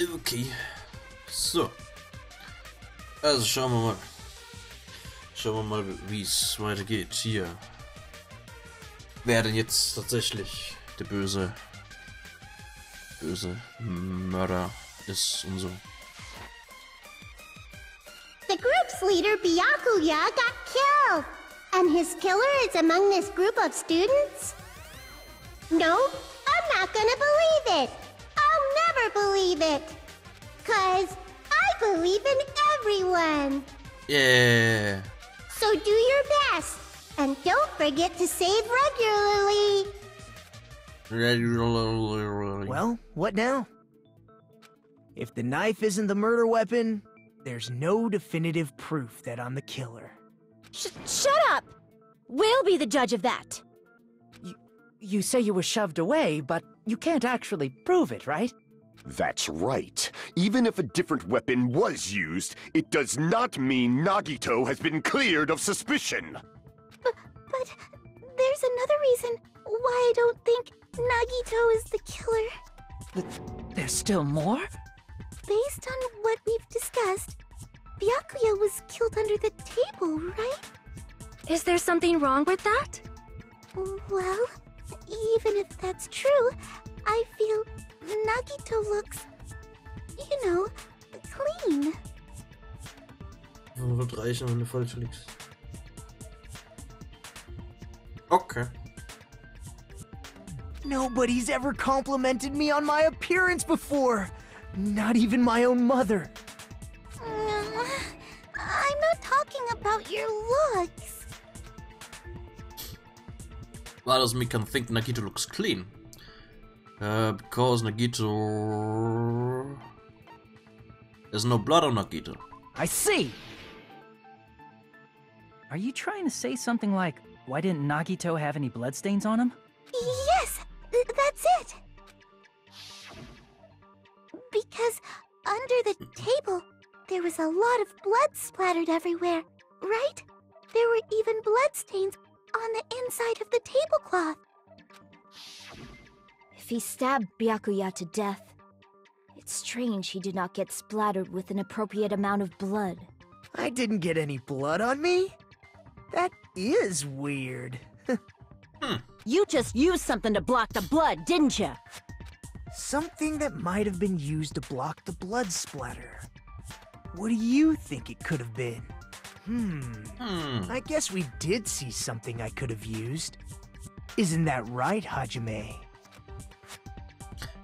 Okay. So. Also schauen wir mal. Schauen wir mal, wie es weitergeht. Hier. Wer denn jetzt tatsächlich der böse, böse Mörder ist und so. The group's leader, Byakuya, got killed. And his killer is among this group of students? No, I'm not gonna believe it. I'll believe it. Cause I believe in everyone. Yeah. So do your best. And don't forget to save regularly. Well, Well, what now? If the knife isn't the murder weapon, there's no definitive proof that I'm the killer. Sh shut up! We'll be the judge of that. You, You say you were shoved away, but you can't actually prove it, right? That's right. Even if a different weapon was used, it does not mean Nagito has been cleared of suspicion. But, but there's another reason why I don't think Nagito is the killer. Th- There's still more? Based on what we've discussed, Byakuya was killed under the table, right? Is there something wrong with that? Well, even if that's true, I feel Nagito looks, you know, clean. Wird reichen, wenn du falsch liegst. Okay. Nobody's ever complimented me on my appearance before. Not even my own mother. Mm, I'm not talking about your looks. Why does Mikan think Nagito looks clean? Uh, because Nagito... There's no blood on Nagito. I see! Are you trying to say something like, why didn't Nagito have any bloodstains on him? Yes, that's it. Because under the table, there was a lot of blood splattered everywhere, right? There were even bloodstains on the inside of the tablecloth. If he stabbed Byakuya to death, it's strange he did not get splattered with an appropriate amount of blood. I didn't get any blood on me. That is weird. hmm. You just used something to block the blood, didn't you? Something that might have been used to block the blood splatter. What do you think it could have been? Hmm. Hmm. I guess we did see something I could have used. Isn't that right, Hajime?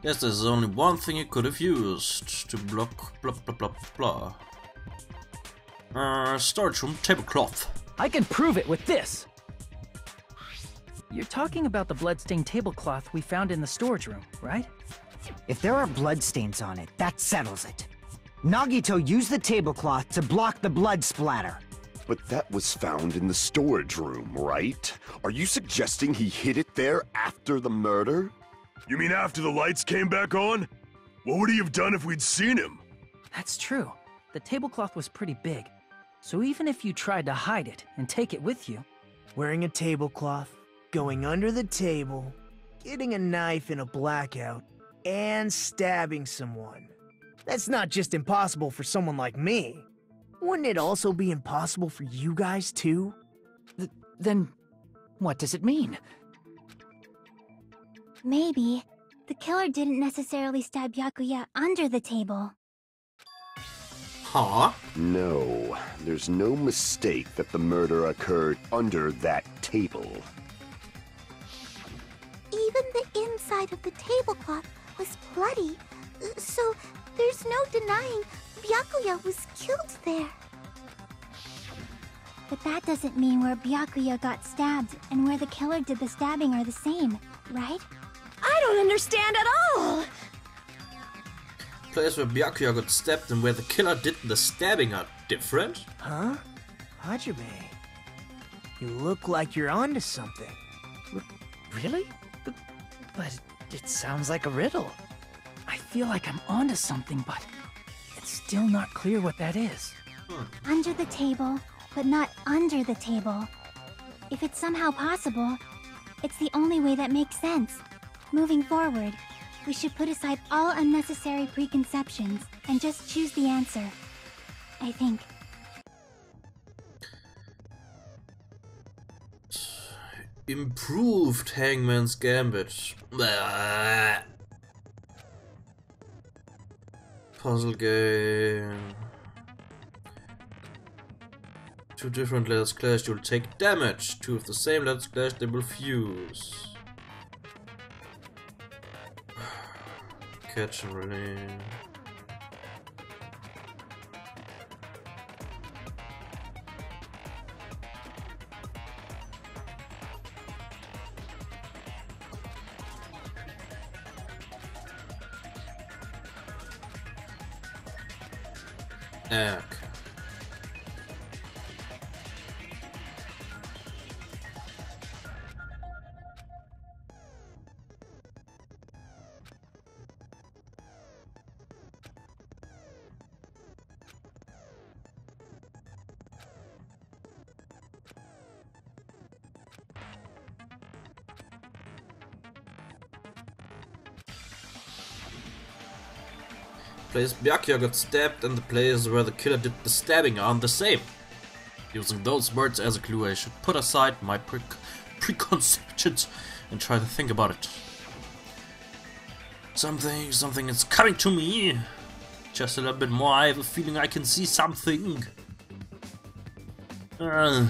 Yes, there's only one thing you could have used to block blah blah blah blah. Uh, storage room tablecloth. I can prove it with this! You're talking about the bloodstained tablecloth we found in the storage room, right? If there are bloodstains on it, that settles it. Nagito used the tablecloth to block the blood splatter. But that was found in the storage room, right? Are you suggesting he hid it there after the murder? You mean after the lights came back on? What would he have done if we'd seen him? That's true. The tablecloth was pretty big. So even if you tried to hide it and take it with you, Wearing a tablecloth, going under the table, getting a knife in a blackout, and stabbing someone. That's not just impossible for someone like me. Wouldn't it also be impossible for you guys too? th- then what does it mean? Maybe the killer didn't necessarily stab Byakuya under the table. Huh? No, there's no mistake that the murder occurred under that table. Even the inside of the tablecloth was bloody, so there's no denying Byakuya was killed there. But that doesn't mean where Byakuya got stabbed and where the killer did the stabbing are the same, right? I don't understand at all! Place where Byakuya got stabbed and where the killer did the stabbing are different? Huh? Hajime, you look like you're onto something. Really? But, but it sounds like a riddle. I feel like I'm onto something, but it's still not clear what that is. Under the table, but not under the table. If it's somehow possible, it's the only way that makes sense. Moving forward, We should put aside all unnecessary preconceptions and just choose the answer. I think. Improved Hangman's Gambit. Blah. Puzzle game. Two different letters clash, you'll take damage. Two of the same letters clash, they will fuse. Catch and release. Okay. Place Byakuya got stabbed and the place where the killer did the stabbing aren't the same. Using those words as a clue, I should put aside my pre preconceptions and try to think about it. Something, something is coming to me. Just a little bit more, I have a feeling I can see something. Uh,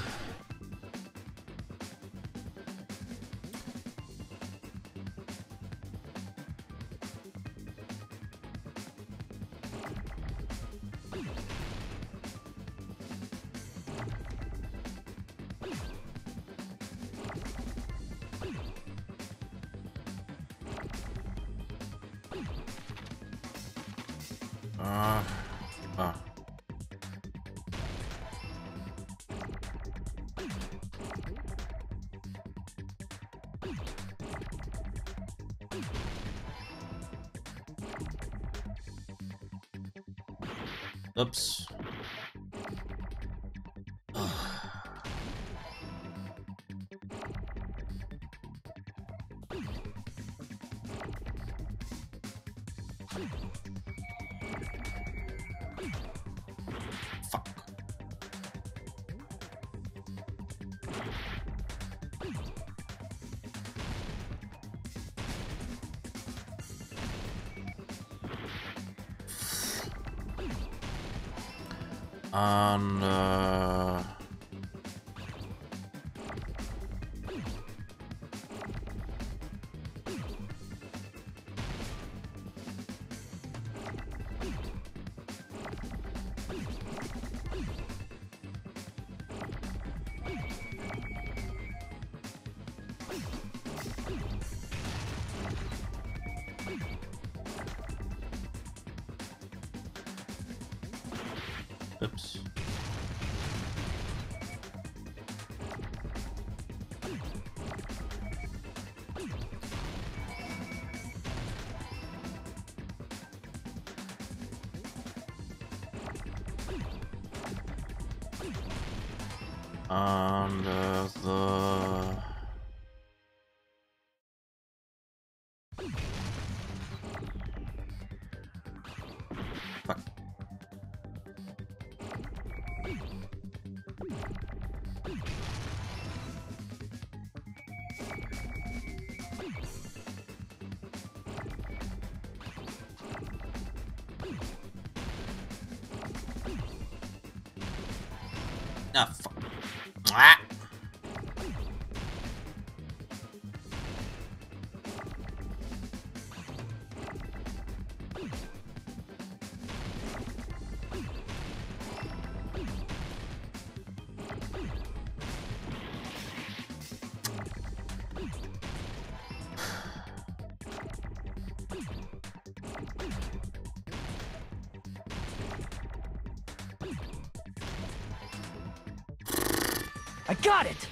I got it!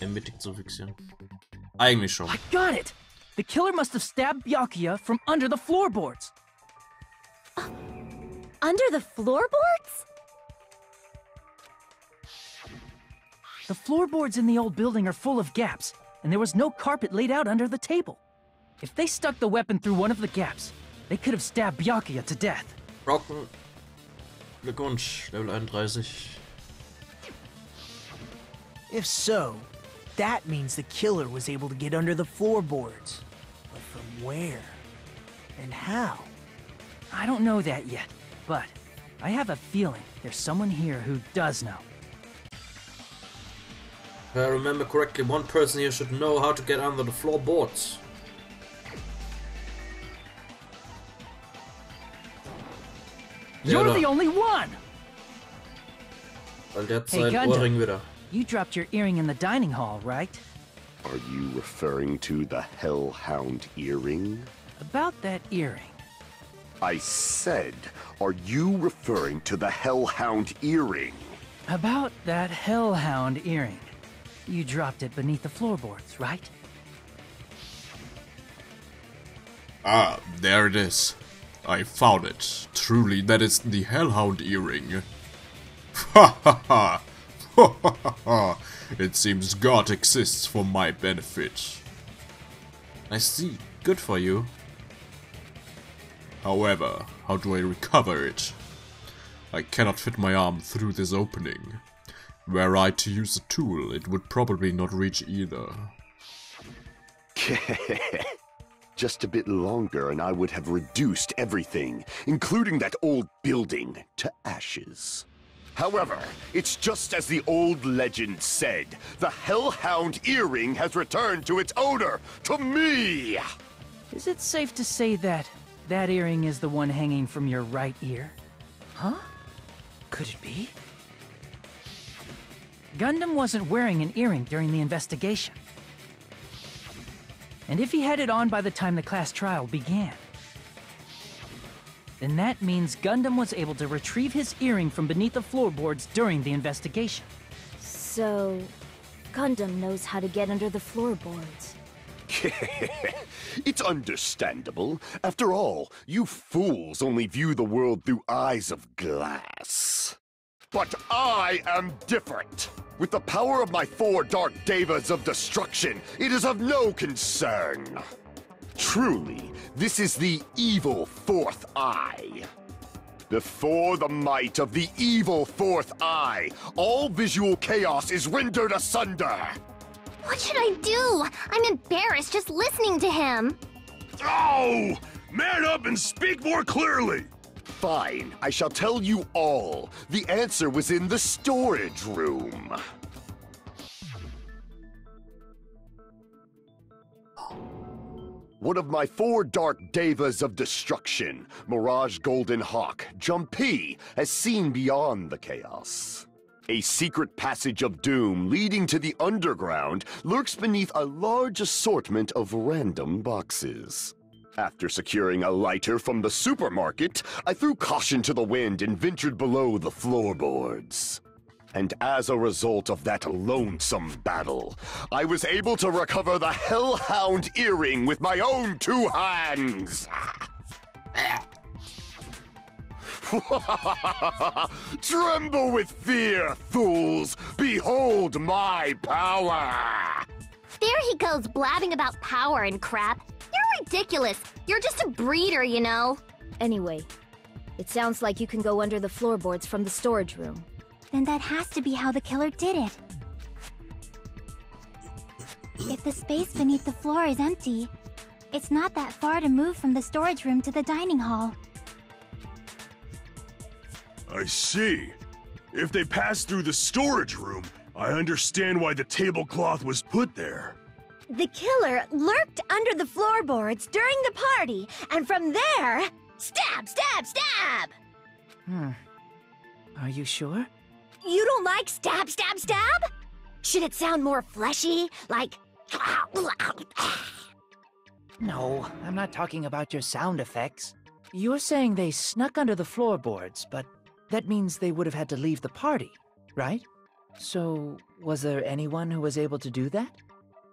Mittig zu fixieren. Eigentlich schon. I got it! The killer must have stabbed Byakuya from under the floorboards. Uh, under the floorboards? The floorboards in the old building are full of gaps. and there was no carpet laid out under the table. If they stuck the weapon through one of the gaps, they could have stabbed Byakuya to death. Brocken. Glückwunsch, Level 31. If so, that means the killer was able to get under the floorboards. But from where? And how? I don't know that yet, but I have a feeling there's someone here who does know. If I remember correctly, one person here should know how to get under the floorboards. You're the only one! Weil der hat Hey, sein Gundam. Ohrring wieder. You dropped your earring in the dining hall, right? Are you referring to the Hellhound earring? About that earring. I said, are you referring to the Hellhound earring? About that hellhound earring. You dropped it beneath the floorboards, right? Ah, there it is. I found it. Truly, that is the Hellhound earring. Ha ha ha! Ha ha ha! It seems God exists for my benefit. I see. Good for you. However, how do I recover it? I cannot fit my arm through this opening. Were I to use a tool, it would probably not reach either. Just a bit longer and I would have reduced everything, including that old building, to ashes. However, it's just as the old legend said. The Hellhound earring has returned to its owner, to me! Is it safe to say that that earring is the one hanging from your right ear? Huh? Could it be? Gundam wasn't wearing an earring during the investigation. And if he had it on by the time the class trial began, then that means Gundam was able to retrieve his earring from beneath the floorboards during the investigation. So, Gundam knows how to get under the floorboards. it's understandable. After all, you fools only view the world through eyes of glass. But I am different. With the power of my four Dark Devas of destruction, it is of no concern. Truly, this is the evil Fourth Eye. Before the might of the evil Fourth Eye, all visual chaos is rendered asunder. What should I do? I'm embarrassed just listening to him. Oh! Man up and speak more clearly! Fine, I shall tell you all. The answer was in the storage room. One of my four dark devas of destruction, Mirage Golden Hawk, Jum-P, has seen beyond the chaos. A secret passage of doom leading to the underground lurks beneath a large assortment of random boxes. After securing a lighter from the supermarket, I threw caution to the wind and ventured below the floorboards. And as a result of that lonesome battle, I was able to recover the Hellhound earring with my own two hands. Tremble with fear, fools! Behold my power! There he goes blabbing about power and crap. You're ridiculous. You're just a breeder, you know. Anyway, it sounds like you can go under the floorboards from the storage room. Then that has to be how the killer did it. If the space beneath the floor is empty, it's not that far to move from the storage room to the dining hall. I see. If they passed through the storage room, I understand why the tablecloth was put there. The killer lurked under the floorboards during the party, and from there, stab, stab, stab! Hmm. Are you sure? You don't like stab, stab, stab? Should it sound more fleshy, like... No, I'm not talking about your sound effects. You're saying they snuck under the floorboards, but that means they would have had to leave the party, right? So, was there anyone who was able to do that?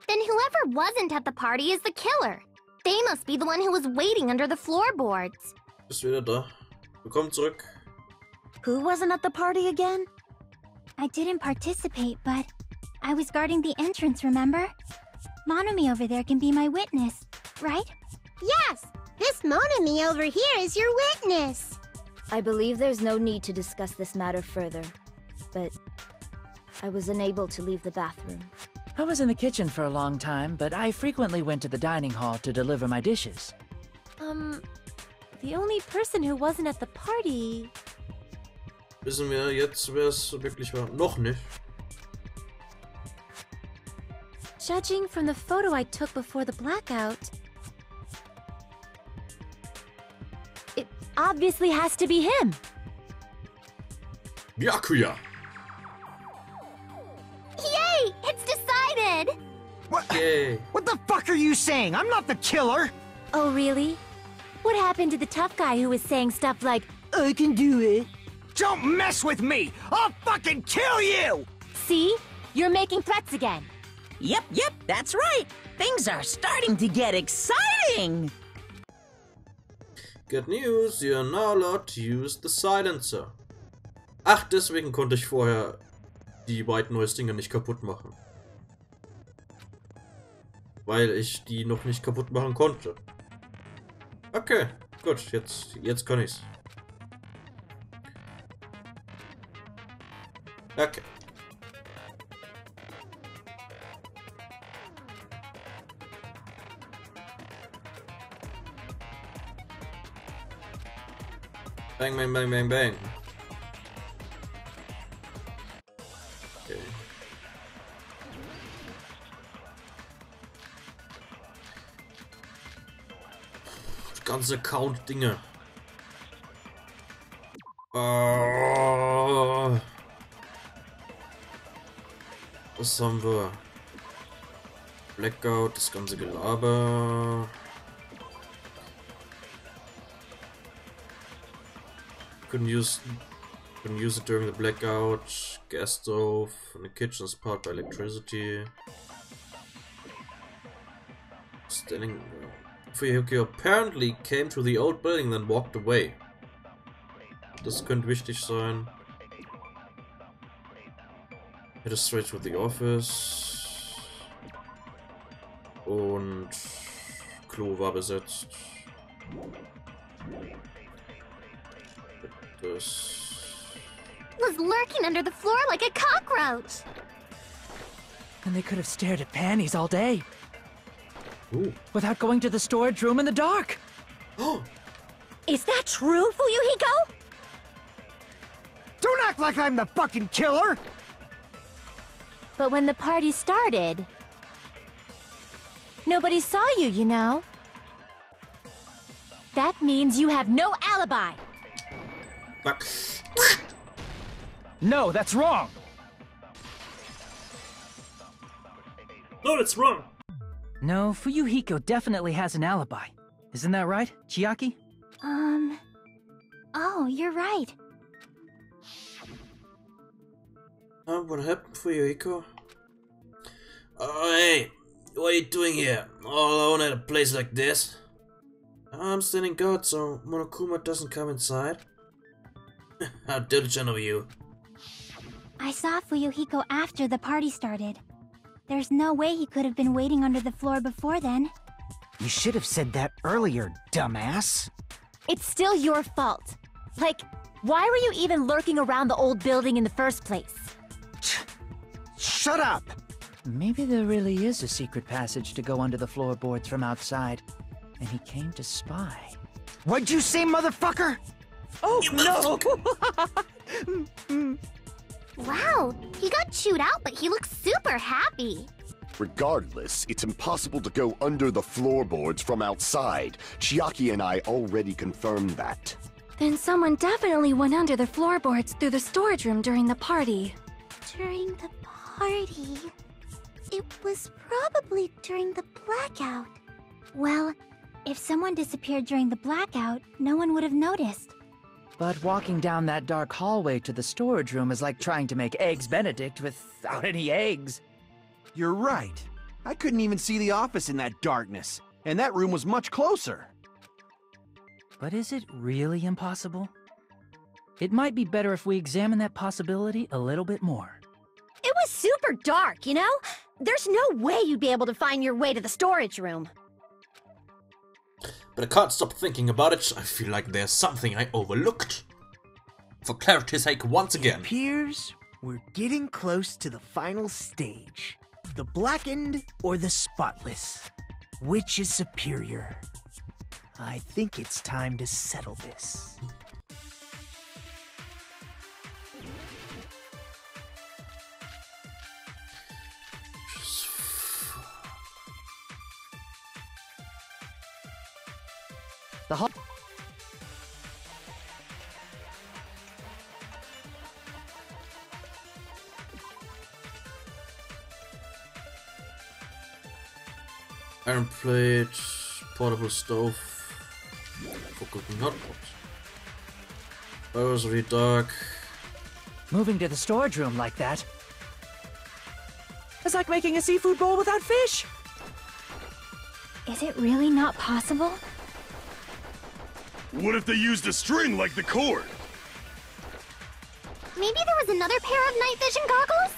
Then whoever wasn't at the party is the killer. They must be the one who was waiting under the floorboards. Bist wieder da. Willkommen zurück. Who wasn't at the party again? I didn't participate, but I was guarding the entrance, remember? Monomi over there can be my witness, right? Yes, this Monomi over here is your witness. I believe there's no need to discuss this matter further, but I was unable to leave the bathroom. I was in the kitchen for a long time, but I frequently went to the dining hall to deliver my dishes. Um, the only person who wasn't at the party. Wissen wir jetzt, wer es wirklich war? Noch nicht. Judging from the photo I took before the blackout, It obviously has to be him. Byakuya! What? Yay. What the fuck are you saying? I'm not the killer! oh really? What happened to the tough guy who was saying stuff like, I can do it. Don't mess with me! I'll fucking kill you! See? You're making threats again. Yep, yep, that's right. Things are starting to get exciting. Good news, you're now allowed to use the silencer. Ach, deswegen konnte ich vorher die White Noise Dinger nicht kaputt machen. Weil ich die noch nicht kaputt machen konnte. Okay, gut, jetzt, jetzt kann ich's. Okay. Bang, bang, bang, bang, bang. Ganze Count-Dinge. Oh. Was haben wir? Blackout, das ganze Gelaber. Couldn't use couldn't use it during the blackout. Gas stove in the kitchen is powered by electricity. Standing Fuyuki apparently came to the old building then walked away. Das könnte wichtig sein. Headed straight to the office. Und Klo war besetzt. Das Was lurking under the floor like a cockroach. And they could have stared at panties all day. Ooh. Without going to the storage room in the dark. Is that true, Fuyuhiko? Don't act like I'm the fucking killer! but when the party started, nobody saw you, you know? That means you have no alibi. No, that's wrong. No, that's wrong. No, Fuyuhiko definitely has an alibi. Isn't that right, Chiaki? Um. Oh, you're right. Uh, what happened Fuyuhiko? Oh, hey, what are you doing here? All alone at a place like this? I'm standing guard so Monokuma doesn't come inside. How diligent of you. I saw Fuyuhiko after the party started. There's no way he could have been waiting under the floor before then. You should have said that earlier, dumbass. It's still your fault. Like, why were you even lurking around the old building in the first place? Shut up! Maybe there really is a secret passage to go under the floorboards from outside, and he came to spy. What'd you say, motherfucker? Oh no! Wow, he got chewed out, but he looks super happy. Regardless, it's impossible to go under the floorboards from outside. Chiaki and I already confirmed that. Then someone definitely went under the floorboards through the storage room during the party. During the party. It was probably during the blackout. Well, if someone disappeared during the blackout, no one would have noticed. But walking down that dark hallway to the storage room is like trying to make Eggs Benedict without any eggs. You're right. I couldn't even see the office in that darkness, and that room was much closer. But is it really impossible? It might be better if we examine that possibility a little bit more. It was super dark, you know? There's no way you'd be able to find your way to the storage room. But I can't stop thinking about it. I feel like there's something I overlooked. For clarity's sake, once again. Appears we're getting close to the final stage. The blackened or the spotless? Which is superior? I think it's time to settle this. The hall. Iron plate, portable stove for cooking hot pots. Hours really dark. Moving to the storage room like that. It's like making a seafood bowl without fish. Is it really not possible? What if they used a string like the cord? Maybe there was another pair of night vision goggles?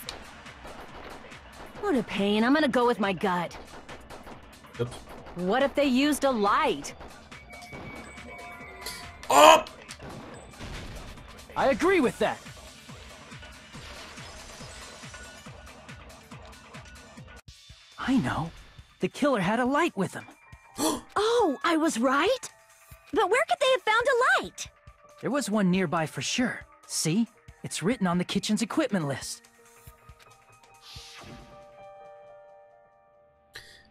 What a pain. I'm gonna go with my gut. Oops. What if they used a light? Up! I agree with that. I know. The killer had a light with him. oh, I was right? But where There was one nearby for sure. See? It's written on the kitchen's equipment list.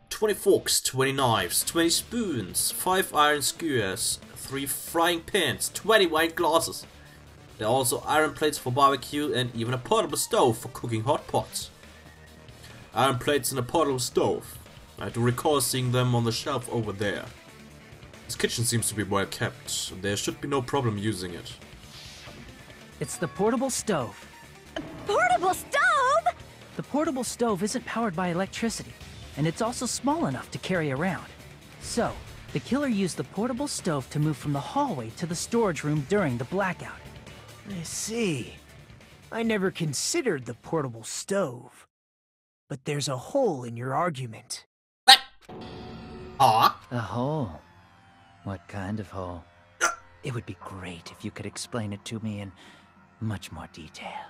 20 forks, 20 knives, 20 spoons, 5 iron skewers, 3 frying pans, 20 wine glasses. There are also iron plates for barbecue and even a portable stove for cooking hot pots. Iron plates and a portable stove. I do recall seeing them on the shelf over there. This kitchen seems to be well kept. There should be no problem using it. It's the portable stove. Portable stove? The portable stove isn't powered by electricity, and it's also small enough to carry around. So, the killer used the portable stove to move from the hallway to the storage room during the blackout. I see. I never considered the portable stove. But there's a hole in your argument. What? Ah? A hole? What kind of hole? It would be great if you could explain it to me in much more detail.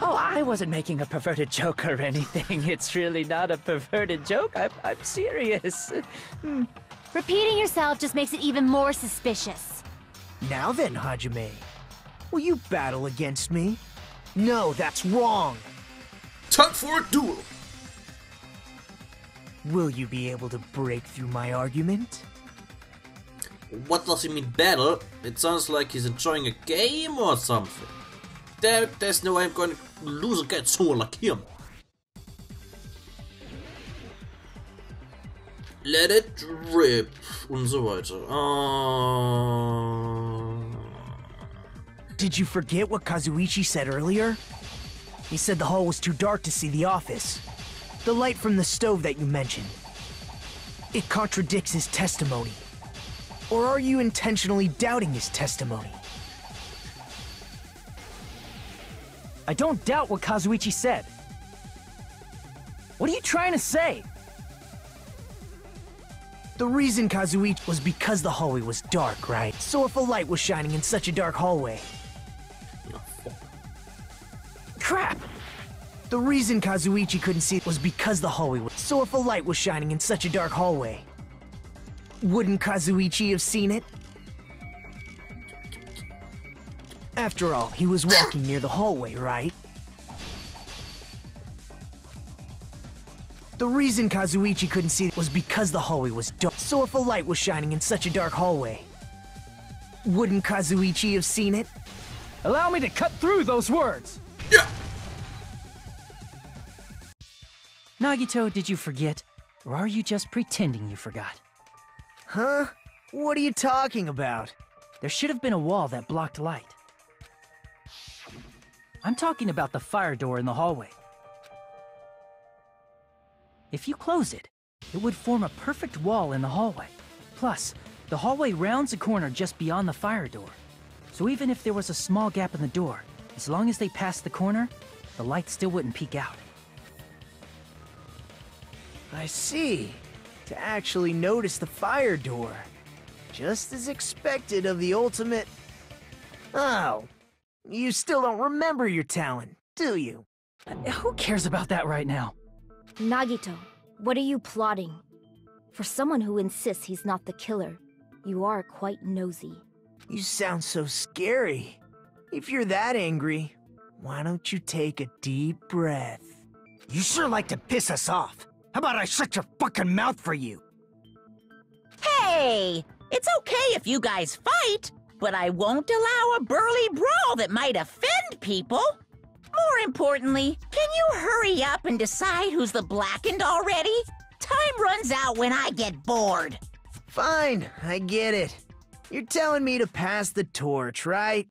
Oh, I wasn't making a perverted joke or anything. It's really not a perverted joke. I'm, I'm serious. Hmm. Repeating yourself just makes it even more suspicious. Now then, Hajime. Will you battle against me? No, that's wrong. Time for a duel! Will you be able to break through my argument? What does he mean battle? It sounds like he's enjoying a game or something. There, there's no way I'm going to lose against someone like him. Let it rip und so weiter. Uh... Did you forget what Kazuichi said earlier? He said the hall was too dark to see the office. The light from the stove that you mentioned. It contradicts his testimony. Or are you intentionally doubting his testimony? I don't doubt what Kazuichi said. What are you trying to say? The reason Kazuichi was because the hallway was dark, right? So if a light was shining in such a dark hallway. Crap! The reason Kazuichi couldn't see it was because the hallway was. So if a light was shining in such a dark hallway. Wouldn't Kazuichi have seen it? After all, he was walking near the hallway, right? The reason Kazuichi couldn't see it was because the hallway was dark. So if a light was shining in such a dark hallway, wouldn't Kazuichi have seen it? Allow me to cut through those words! Yeah! Nagito, did you forget? Or are you just pretending you forgot? Huh? What are you talking about? There should have been a wall that blocked light. I'm talking about the fire door in the hallway. If you close it, it would form a perfect wall in the hallway. Plus, the hallway rounds a corner just beyond the fire door. So even if there was a small gap in the door, as long as they passed the corner, the light still wouldn't peek out. I see. To actually notice the fire door. Just as expected of the ultimate. Oh. You still don't remember your talent, do you? Who cares about that right now? Nagito, what are you plotting? For someone who insists he's not the killer, you are quite nosy. You sound so scary. If you're that angry, why don't you take a deep breath? You sure like to piss us off. How about I shut your fucking mouth for you? Hey! It's okay if you guys fight, but I won't allow a burly brawl that might offend people. More importantly, can you hurry up and decide who's the blackened already? Time runs out when I get bored. Fine, I get it. You're telling me to pass the torch, right?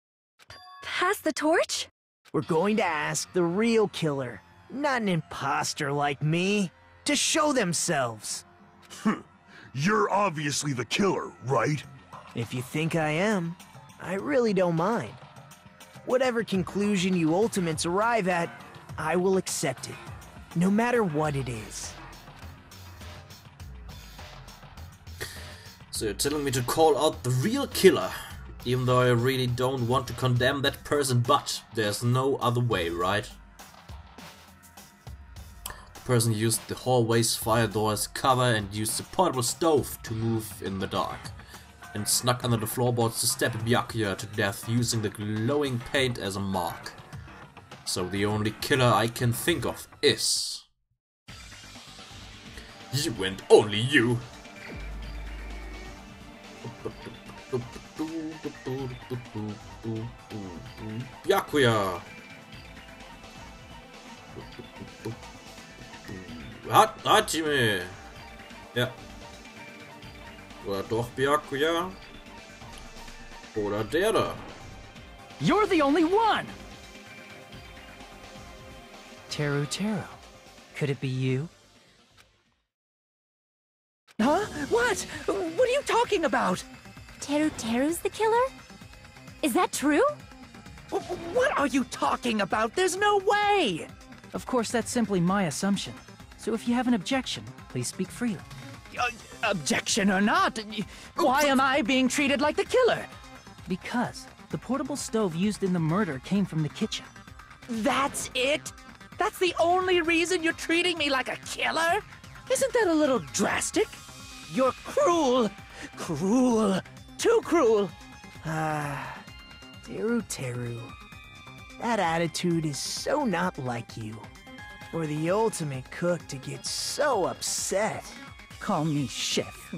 Pass the torch? We're going to ask the real killer, not an imposter like me, to show themselves. You're obviously the killer, right? If you think I am, I really don't mind. Whatever conclusion you ultimates arrive at, I will accept it, no matter what it is. So you're telling me to call out the real killer, even though I really don't want to condemn that person, but there's no other way, right? Person used the hallway's fire door as cover and used the portable stove to move in the dark, and snuck under the floorboards to stab Byakuya to death using the glowing paint as a mark. So the only killer I can think of is... You and only you! Byakuya! Hat, Hajime! Ja. Oder doch Byakuya? Oder der da? You're the only one! Teru Teru. Could it be you? Huh? What? What are you talking about? Teru Teru's the killer? Is that true? What are you talking about? There's no way! Of course, that's simply my assumption. So if you have an objection, please speak freely. Uh, objection or not, why am I being treated like the killer? Because the portable stove used in the murder came from the kitchen. That's it? That's the only reason you're treating me like a killer? Isn't that a little drastic? You're cruel! Cruel! Too cruel! Ah, Teru Teru. That attitude is so not like you. For the ultimate cook to get so upset. Call me chef.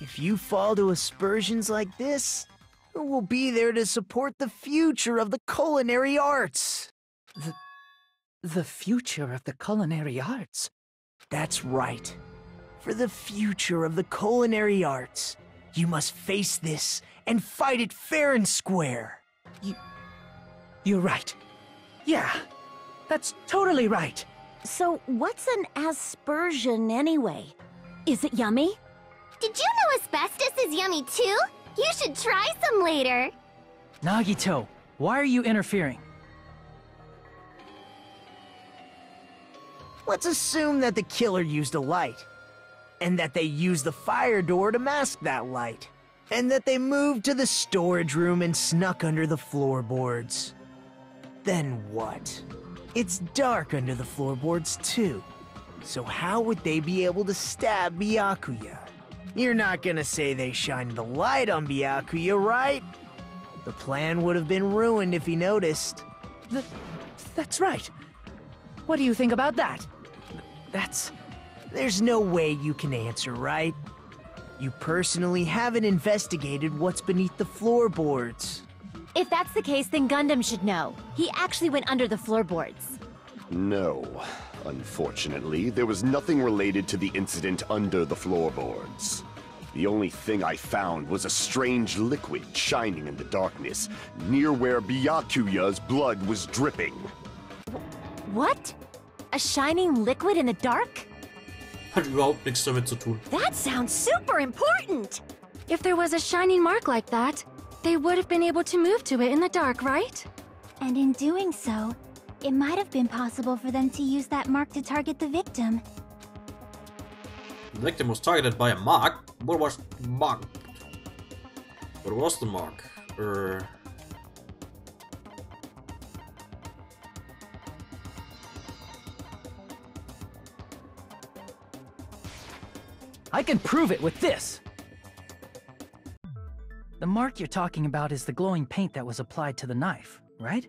If you fall to aspersions like this, will be there to support the future of the culinary arts? The, the future of the culinary arts? That's right. For the future of the culinary arts, you must face this and fight it fair and square. You, you're right. Yeah, that's totally right. So, what's an aspersion anyway? Is it yummy? Did you know asbestos is yummy too? You should try some later. Nagito, why are you interfering? Let's assume that the killer used a light, and that they used the fire door to mask that light, and that they moved to the storage room and snuck under the floorboards. Then what? It's dark under the floorboards too. So how would they be able to stab Byakuya? You're not gonna say they shined the light on Byakuya, right? The plan would have been ruined if he noticed. Th that's right. What do you think about that? That's... There's no way you can answer, right? You personally haven't investigated what's beneath the floorboards. If that's the case, then Gundam should know. He actually went under the floorboards. No. Unfortunately, there was nothing related to the incident under the floorboards. The only thing I found was a strange liquid shining in the darkness, near where Byakuya's blood was dripping. What? A shining liquid in the dark? Hat überhaupt nichts damit zu tun. That sounds super important! If there was a shining mark like that, they would have been able to move to it in the dark, right? And in doing so, it might have been possible for them to use that mark to target the victim. The victim was targeted by a mark. What was mark? What was the mark? Er, I can prove it with this! The mark you're talking about is the glowing paint that was applied to the knife, right?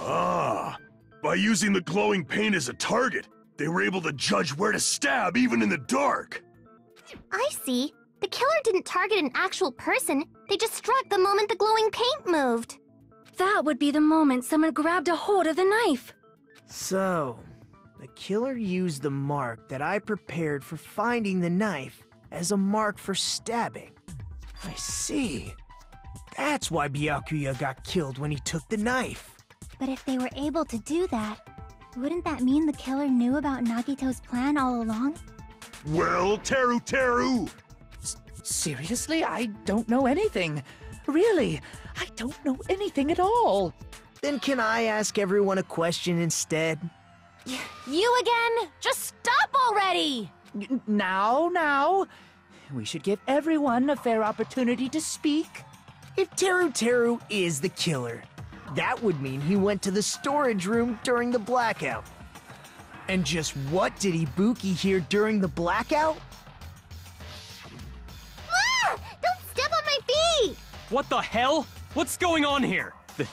Ah, by using the glowing paint as a target, they were able to judge where to stab even in the dark. I see. The killer didn't target an actual person, they just struck the moment the glowing paint moved. That would be the moment someone grabbed a hold of the knife. So, the killer used the mark that I prepared for finding the knife as a mark for stabbing. I see. That's why Byakuya got killed when he took the knife. But if they were able to do that, wouldn't that mean the killer knew about Nagito's plan all along? Well, Teru Teru! Seriously? I don't know anything. Really, I don't know anything at all. Then can I ask everyone a question instead? You again? Just stop already! N- Now, now. We should give everyone a fair opportunity to speak. If Teru Teru is the killer, that would mean he went to the storage room during the blackout. And just what did Ibuki hear during the blackout? Ah! Don't step on my feet! What the hell? What's going on here? Th-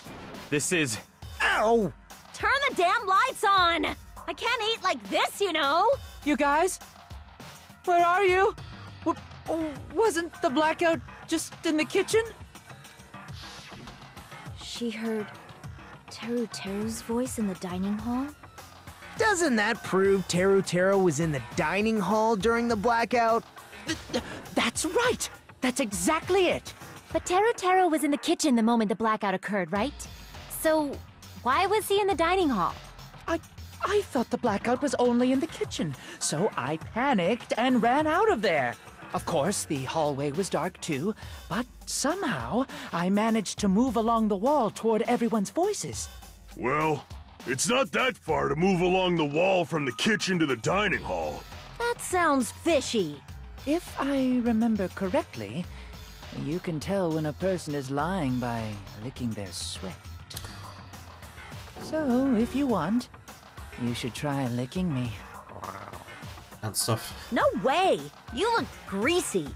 this is. Ow! Turn the damn lights on! I can't eat like this, you know! You guys? Where are you? W- wasn't the blackout just in the kitchen? She heard Teru Teru's voice in the dining hall? Doesn't that prove Teru Teru was in the dining hall during the blackout? That's right! That's exactly it! But Teru Teru was in the kitchen the moment the blackout occurred, right? So, why was he in the dining hall? I I thought the blackout was only in the kitchen, so I panicked and ran out of there. Of course, the hallway was dark too, but somehow I managed to move along the wall toward everyone's voices. Well, it's not that far to move along the wall from the kitchen to the dining hall. That sounds fishy. If I remember correctly, you can tell when a person is lying by licking their sweat. So, if you want, you should try licking me. And stuff. No way! You look greasy.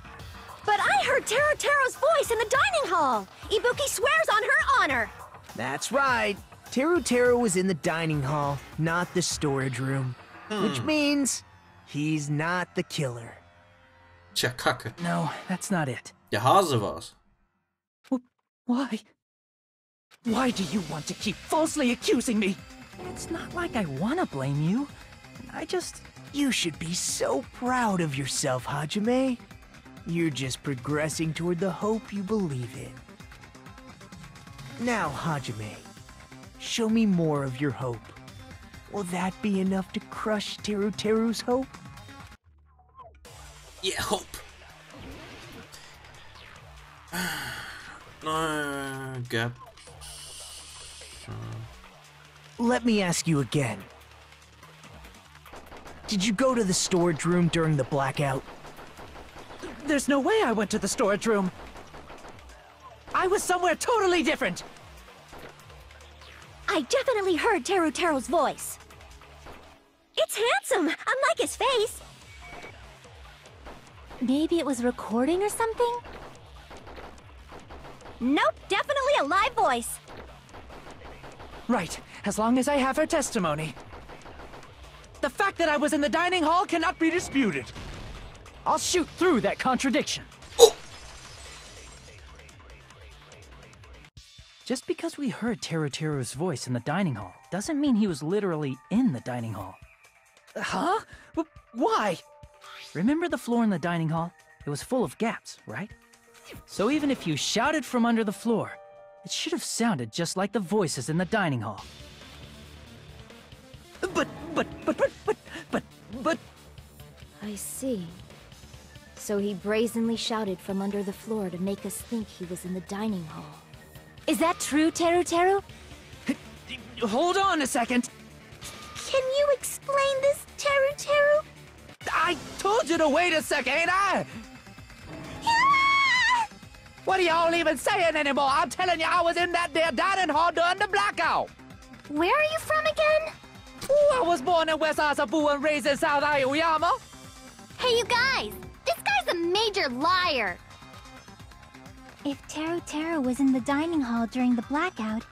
But I heard Teru Teru's voice in the dining hall! Ibuki swears on her honor! That's right. Teru Teru was in the dining hall, not the storage room. Which hmm. means he's not the killer. Tja, kacke. No, that's not it. Der Hase war's. Why? Why do you want to keep falsely accusing me? It's not like I want to blame you. I just. You should be so proud of yourself, Hajime. You're just progressing toward the hope you believe in. Now, Hajime, show me more of your hope. Will that be enough to crush Teru Teru's hope? Yeah, hope. Uh, gap. Let me ask you again. Did you go to the storage room during the blackout? There's no way I went to the storage room. I was somewhere totally different. I definitely heard Teru Teru's voice. It's handsome, unlike his face. Maybe it was recording or something? Nope, definitely a live voice. Right, as long as I have her testimony. The fact that I was in the dining hall cannot be disputed. I'll shoot through that contradiction. Just because we heard Teru Teru's voice in the dining hall doesn't mean he was literally in the dining hall. Huh? W- why? Remember the floor in the dining hall? It was full of gaps, right? So even if you shouted from under the floor, it should have sounded just like the voices in the dining hall. But, but, but, but, but, but. I see. So he brazenly shouted from under the floor to make us think he was in the dining hall. Is that true, Teru Teru? Hold on a second. Can you explain this, Teru Teru? I told you to wait a second, ain't I? What are y'all even saying anymore? I'm telling you, I was in that there dining hall during the blackout. Where are you from again? Ooh, I was born in West Azabu and raised in South Aoyama. Hey, you guys! This guy's a major liar! If Teru Teru was in the dining hall during the blackout,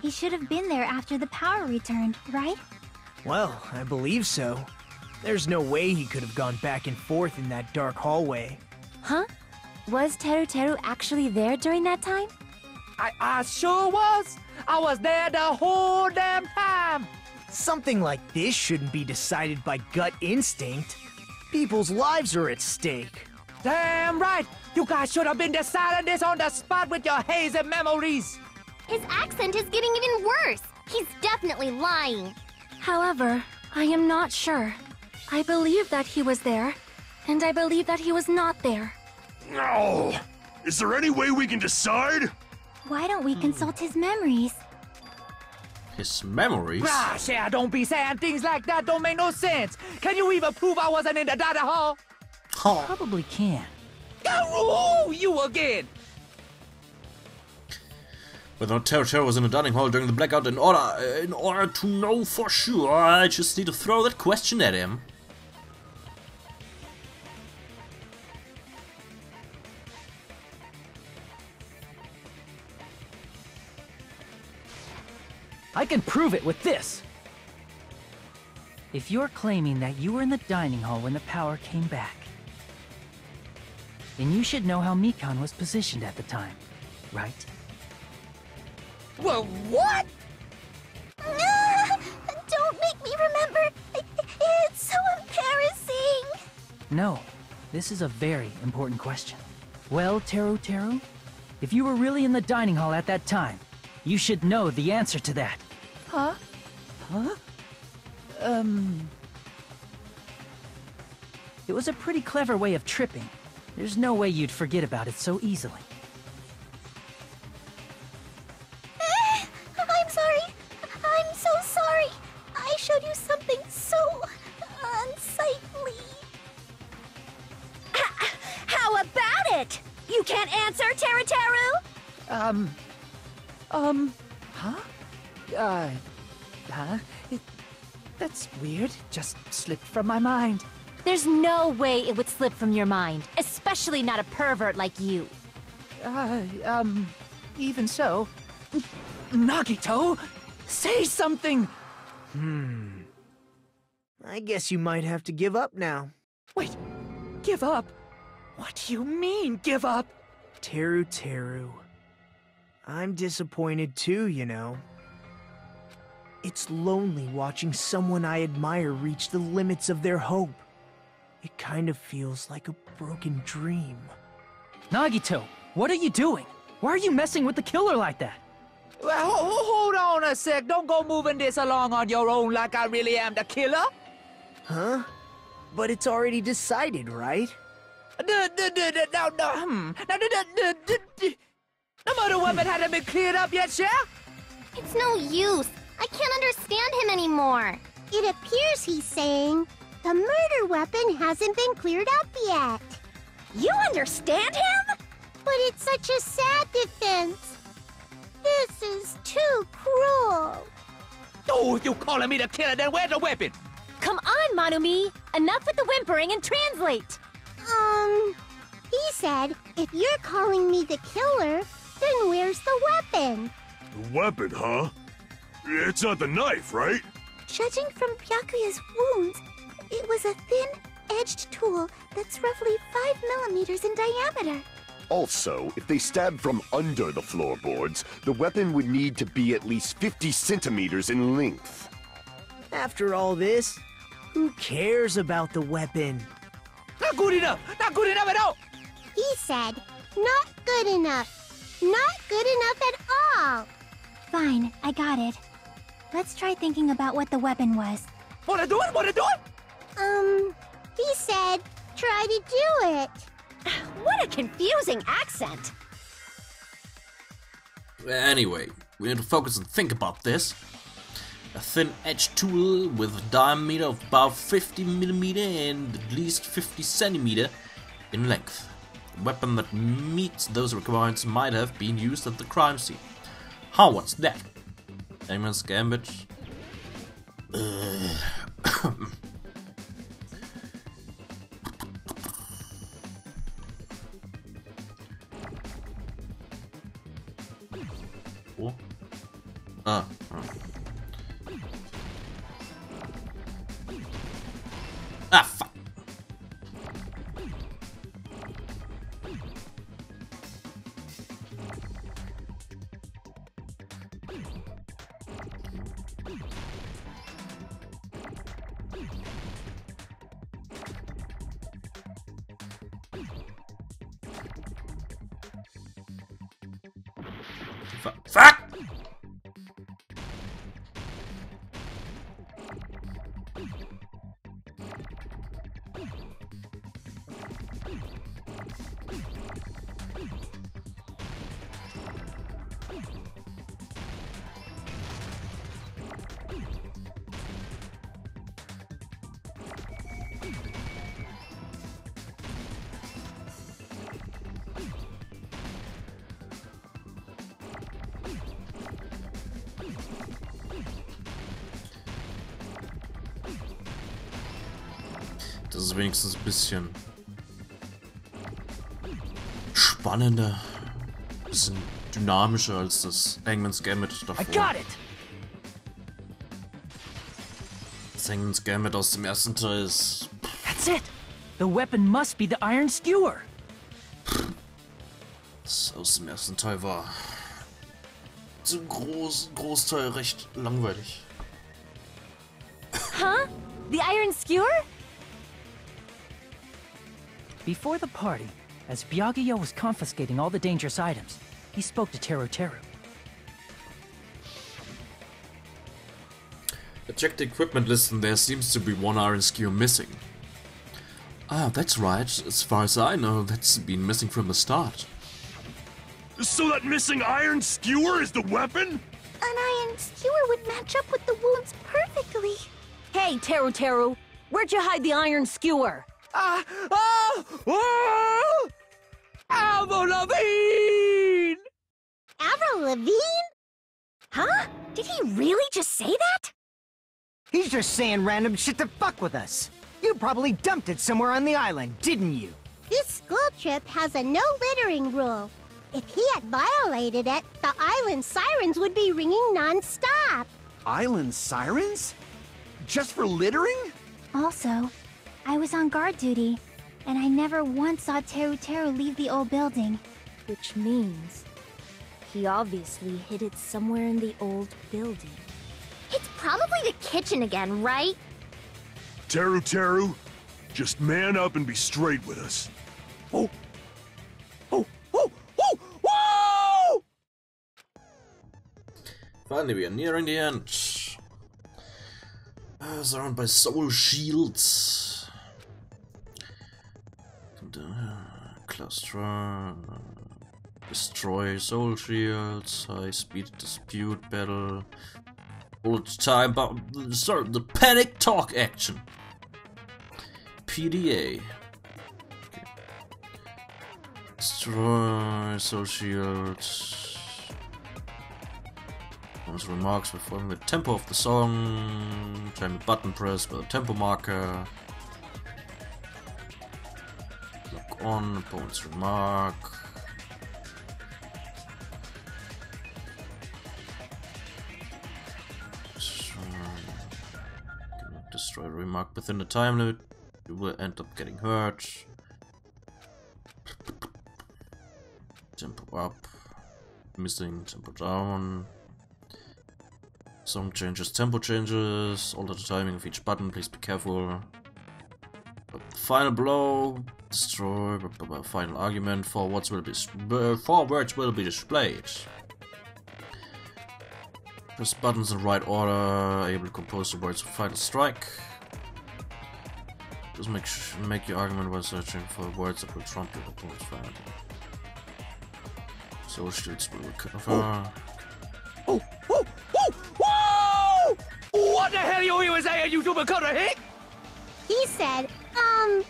he should have been there after the power returned, right? Well, I believe so. There's no way he could have gone back and forth in that dark hallway. Huh? Was Teru Teru actually there during that time? I, I sure was. I was there the whole damn time. Something like this shouldn't be decided by gut instinct. People's lives are at stake. Damn right. You guys should have been deciding this on the spot with your hazy memories. His accent is getting even worse. He's definitely lying. However, I am not sure. I believe that he was there, and I believe that he was not there. No! Is there any way we can decide? Why don't we consult his memories? His memories? Gosh, yeah, don't be saying things like that. Don't make no sense. Can you even prove I wasn't in the dining hall? Probably can. Oh, you again! Whether Teru Teru was in the dining hall during the blackout in order in order to know for sure, I just need to throw that question at him. I can prove it with this. If you're claiming that you were in the dining hall when the power came back, then you should know how Mikan was positioned at the time, right? Well, what? Don't make me remember. It's so embarrassing. No, this is a very important question. Well, Teru Teru, if you were really in the dining hall at that time, you should know the answer to that. Huh? Huh? Um... It was a pretty clever way of tripping. There's no way you'd forget about it so easily. Weird. Just slipped from my mind. There's no way it would slip from your mind, especially not a pervert like you. Uh, um... Even so... Nagito! Say something! Hmm. I guess you might have to give up now. Wait, give up? What do you mean, give up? Teru Teru. I'm disappointed too, you know. It's lonely watching someone I admire reach the limits of their hope. It kind of feels like a broken dream. Nagito, what are you doing? Why are you messing with the killer like that? Well, ho ho hold on a sec. Don't go moving this along on your own like I really am the killer. Huh? But it's already decided, right? No, no, no, no, no, no, hmm. No, no, no, no, no, no. The murder weapon hadn't been cleared up yet, yeah? It's no use. I can't understand him anymore. It appears he's saying the murder weapon hasn't been cleared up yet. You understand him? But it's such a sad defense. This is too cruel. Oh, if you're calling me the killer, then where's the weapon? Come on, Monomi! Enough with the whimpering and translate! Um, he said, if you're calling me the killer, then where's the weapon? The weapon, huh? It's not the knife, right? Judging from Byakuya's wounds, it was a thin, edged tool that's roughly 5 millimeters in diameter. Also, if they stabbed from under the floorboards, the weapon would need to be at least 50 centimeters in length. After all this, who cares about the weapon? Not good enough! Not good enough at all! He said, not good enough. Not good enough at all. Fine, I got it. Let's try thinking about what the weapon was. Wanna do it? Wanna do it? Um, he said, try to do it. What a confusing accent. Anyway, we need to focus and think about this. A thin edge tool with a diameter of about 50 millimeter and at least 50 centimeter in length. A weapon that meets those requirements might have been used at the crime scene. How was that? Amos Gambit. Wenigstens ein bisschen spannender, bisschen dynamischer als das Hangman's Gambit davor. Das Hangman's Gambit aus dem ersten Teil ist That's it! The weapon must be the iron skewer! das aus dem ersten Teil war zum groß, Großteil recht langweilig. Huh? The iron skewer? Before the party, as Byakuya was confiscating all the dangerous items, he spoke to Teru Teru. I checked the equipment list and there seems to be one iron skewer missing. Ah, that's right. As far as I know, that's been missing from the start. So that missing iron skewer is the weapon? An iron skewer would match up with the wounds perfectly. Hey, Teru Teru, where'd you hide the iron skewer? Ah! Ah! Ah! Avril Lavigne! Avril Lavigne? Huh? Did he really just say that? He's just saying random shit to fuck with us. You probably dumped it somewhere on the island, didn't you? This school trip has a no littering rule. If he had violated it, the island sirens would be ringing non-stop. Island sirens? Just for littering? Also, I was on guard duty, and I never once saw Teru Teru leave the old building. Which means he obviously hid it somewhere in the old building. It's probably the kitchen again, right? Teru Teru, just man up and be straight with us. Oh! Oh! Oh! Oh! Whoa! Finally, we are nearing the end. Uh, surrounded by soul shields. Uh, cluster. Destroy soul shields. High speed dispute battle. Bullet time. But sorry, the panic talk action. PTA. Destroy soul shields. Remarks before the tempo of the song. Time the button press with a tempo marker. On opponent's remark. Destroy a remark within the time limit. You will end up getting hurt. Tempo up. Missing tempo down. Song changes, tempo changes, alter the timing of each button, please be careful. Final blow, destroy, final argument, four words will be, four words will be displayed. Press buttons in right order, able to compose the words of final strike. Just make make your argument while searching for words that will trump your opponent's final. So shoots will recover. Oh. oh! Oh! Oh! Whoa! What the hell are you even saying, you stupid color hick? He said, um,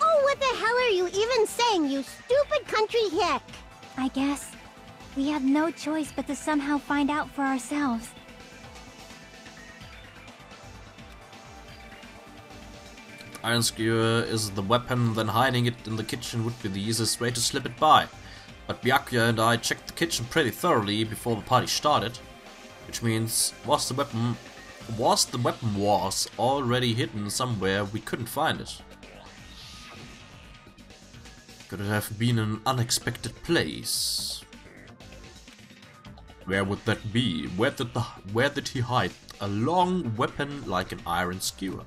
oh, what the hell are you even saying, you stupid country hick? I guess we have no choice but to somehow find out for ourselves. Iron skewer is the weapon, then hiding it in the kitchen would be the easiest way to slip it by. But Byakuya and I checked the kitchen pretty thoroughly before the party started, which means was the weapon was the weapon was already hidden somewhere we couldn't find it. Could it have been an unexpected place? Where would that be? Where did the where did he hide a long weapon like an iron skewer?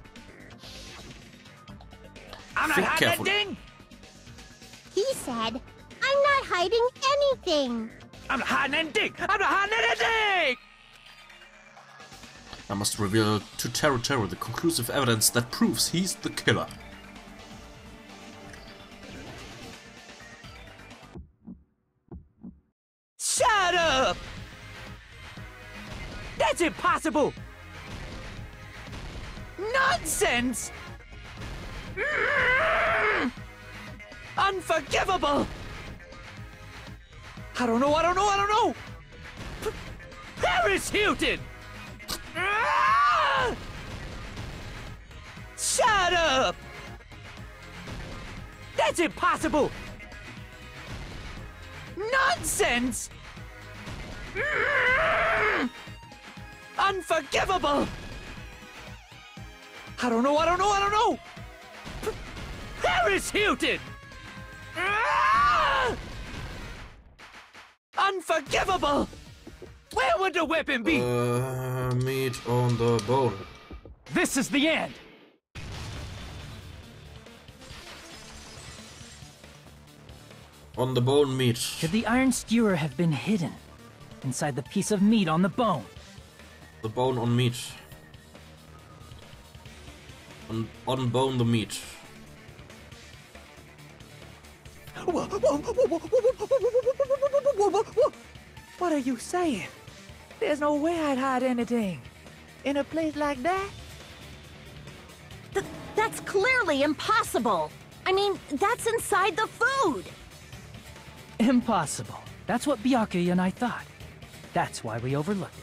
I'm not Think hiding that carefully. thing. He said, I'm not hiding anything. I'm not hiding anything. I'm not hiding anything. I must reveal to Teru Teru the conclusive evidence that proves he's the killer. Shut up! That's impossible! Nonsense! Unforgivable! I don't know, I don't know, I don't know! P- Paris Hilton! Ah! Shut up! That's impossible! Nonsense! Mm! Unforgivable! I don't know, I don't know, I don't know! Paris Hilton! Ah! Unforgivable! Where would the weapon be? Uh, meat on the bone. This is the end! On the bone meat. Could the iron skewer have been hidden inside the piece of meat on the bone? The bone on meat. On, on bone the meat. What are you saying? There's no way I'd hide anything. In a place like that? Th- that's clearly impossible. I mean, that's inside the food. Impossible. That's what Byakuya and I thought. That's why we overlooked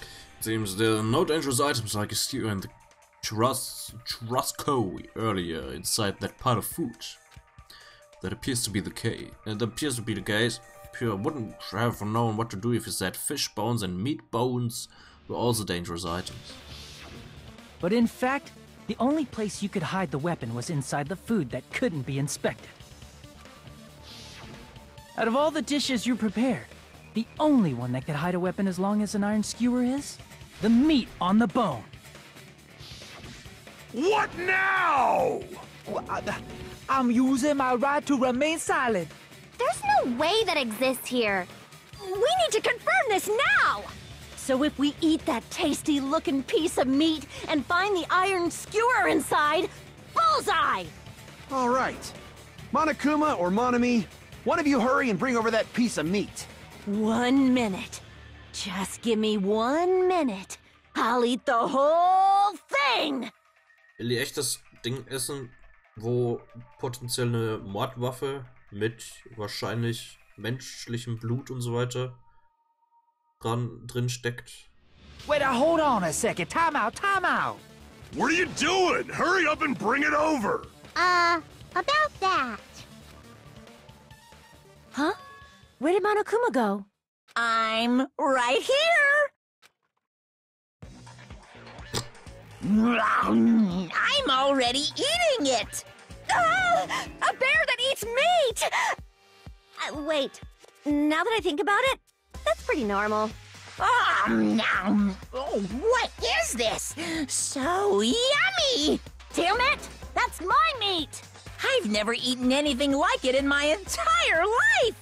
it. Seems there are no dangerous items like a stew and the churras churrasco earlier inside that part of food. That appears to be the case. And that appears to be the case. Pure wouldn't have known what to do if he said fish bones and meat bones were also dangerous items. But in fact, the only place you could hide the weapon was inside the food that couldn't be inspected. Out of all the dishes you prepared, the only one that could hide a weapon as long as an iron skewer is the meat on the bone. What now? I'm using my right to remain silent. There's no way that exists here. We need to confirm this now! So if we eat that tasty looking piece of meat and find the iron skewer inside, bullseye! All right. Monokuma or Monomi, one of you hurry and bring over that piece of meat. One minute. Just give me one minute. I'll eat the whole thing! Will ihr echt das Ding essen, wo potenziell eine Mordwaffe mit wahrscheinlich menschlichem Blut und so weiter dran, drin steckt? Wait, hold on a second. Time out, time out. What are you doing? Hurry up and bring it over! Uh, about that. Huh? Where did Monokuma go? I'm right here! I'm already eating it! Ah, a bear that eats meat! Uh, wait, now that I think about it, that's pretty normal. Ah, nom. Oh, what is this? So yummy! Damn it! That's my meat! I've never eaten anything like it in my entire life!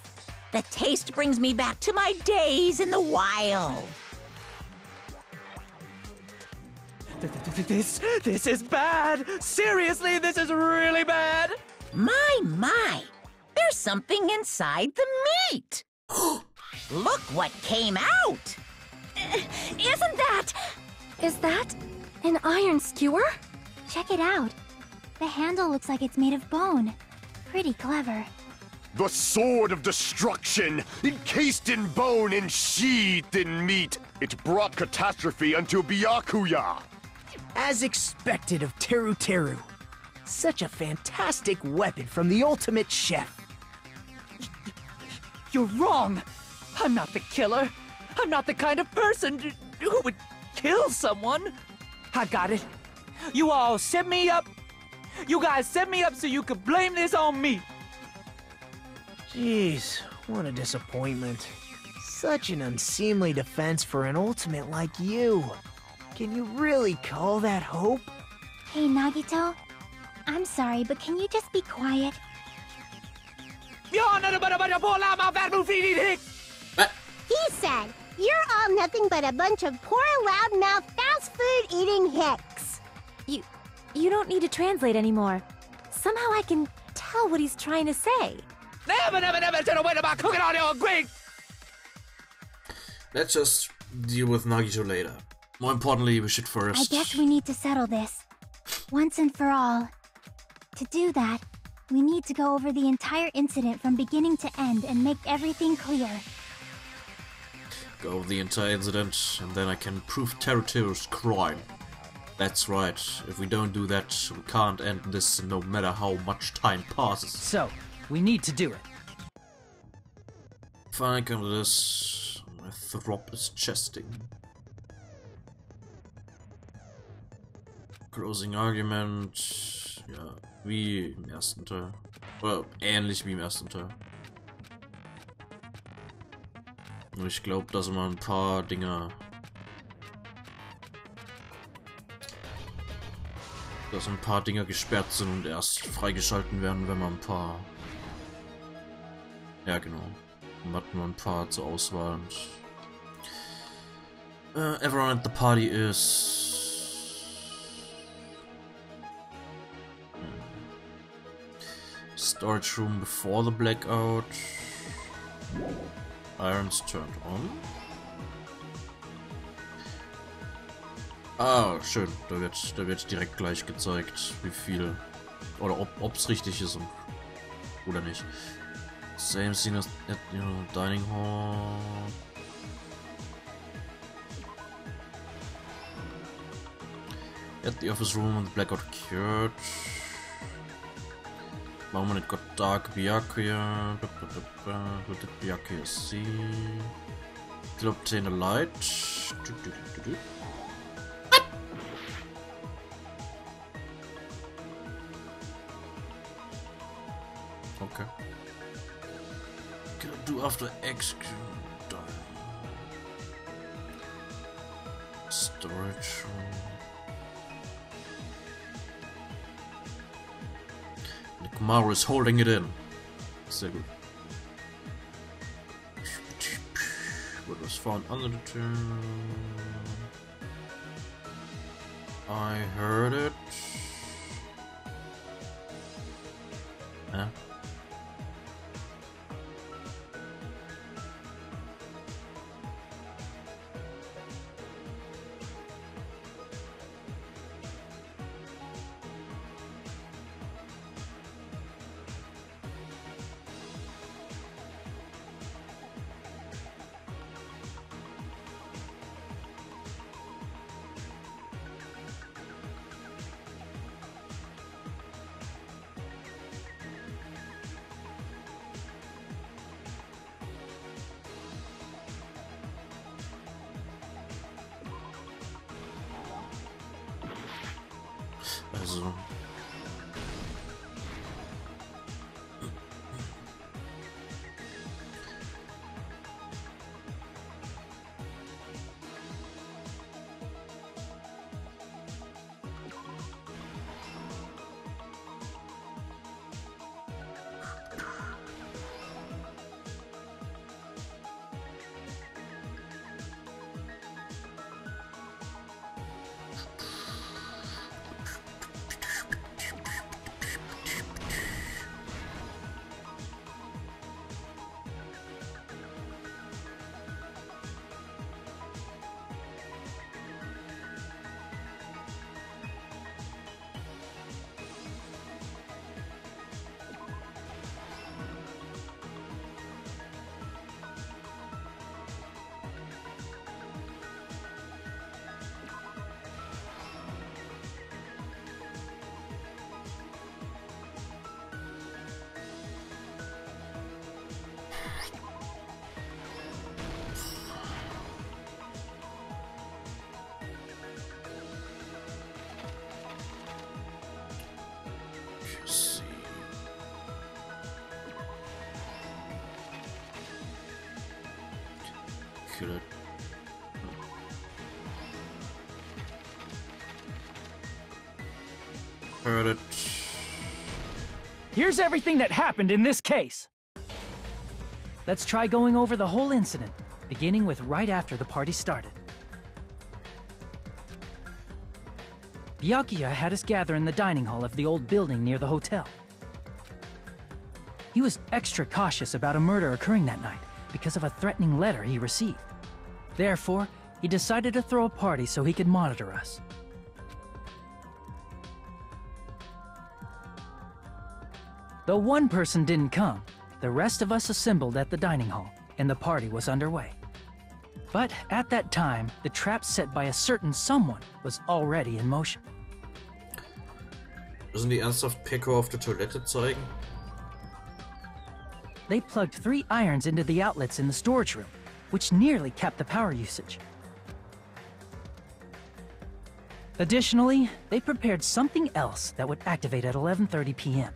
The taste brings me back to my days in the wild. This, this is bad. Seriously, this is really bad. My, my! There's something inside the meat! Look what came out! Uh, isn't that... Is that an iron skewer? Check it out. The handle looks like it's made of bone. Pretty clever. The sword of destruction, encased in bone and sheathed in meat. It brought catastrophe unto Byakuya. As expected of Teru Teru. Such a fantastic weapon from the ultimate chef. You're wrong! I'm not the killer! I'm not the kind of person who would kill someone! I got it. You all set me up. You guys set me up so you could blame this on me. Jeez, what a disappointment. Such an unseemly defense for an ultimate like you. Can you really call that hope? Hey, Nagito. I'm sorry, but can you just be quiet? He said, You're all nothing but a bunch of poor, loudmouth, fast food eating hicks. You. You don't need to translate anymore. Somehow I can tell what he's trying to say. Never, never, never turn away word about cooking on your grate! Let's just deal with Nagito later. More importantly, we should first. I guess we need to settle this. Once and for all. To do that, we need to go over the entire incident from beginning to end and make everything clear. Go over the entire incident, and then I can prove Teru crime. That's right. If we don't do that, we can't end this no matter how much time passes. So, we need to do it. Fine, come to this. My throb is chesting. Closing Argument. Ja, wie im ersten Teil. Oder ähnlich wie im ersten Teil. Nur ich glaube, dass immer ein paar Dinger. Dass ein paar Dinger gesperrt sind und erst freigeschalten werden, wenn man ein paar. Ja, genau. Man hat nur ein paar zur Auswahl und. Uh, everyone at the party is. Storage room before the blackout. Irons turned on. Ah, schön. Da wird, da wird direkt gleich gezeigt, wie viel. Oder ob es richtig ist und, oder nicht. Same scene as at you know, dining hall. At the office room and the blackout occurred. Moment it got dark Byakuya. What did Byakuya see? Did obtain a light. Do, do, do. Okay. Can I do after X? Storage room. Kumaru is holding it in. Gut. What was found under the turn? I heard it. Kill. Mm. Heard it. Here's everything that happened in this case. Let's try going over the whole incident, beginning with right after the party started. Byakuya had us gather in the dining hall of the old building near the hotel. He was extra cautious about a murder occurring that night because of a threatening letter he received. Therefore, he decided to throw a party so he could monitor us. Though one person didn't come, the rest of us assembled at the dining hall, and the party was underway. But at that time, the trap set by a certain someone was already in motion. Müssen die ernsthaft Peko auf der Toilette zeigen? They plugged three irons into the outlets in the storage room, which nearly capped the power usage. Additionally, they prepared something else that would activate at 11.30 p.m.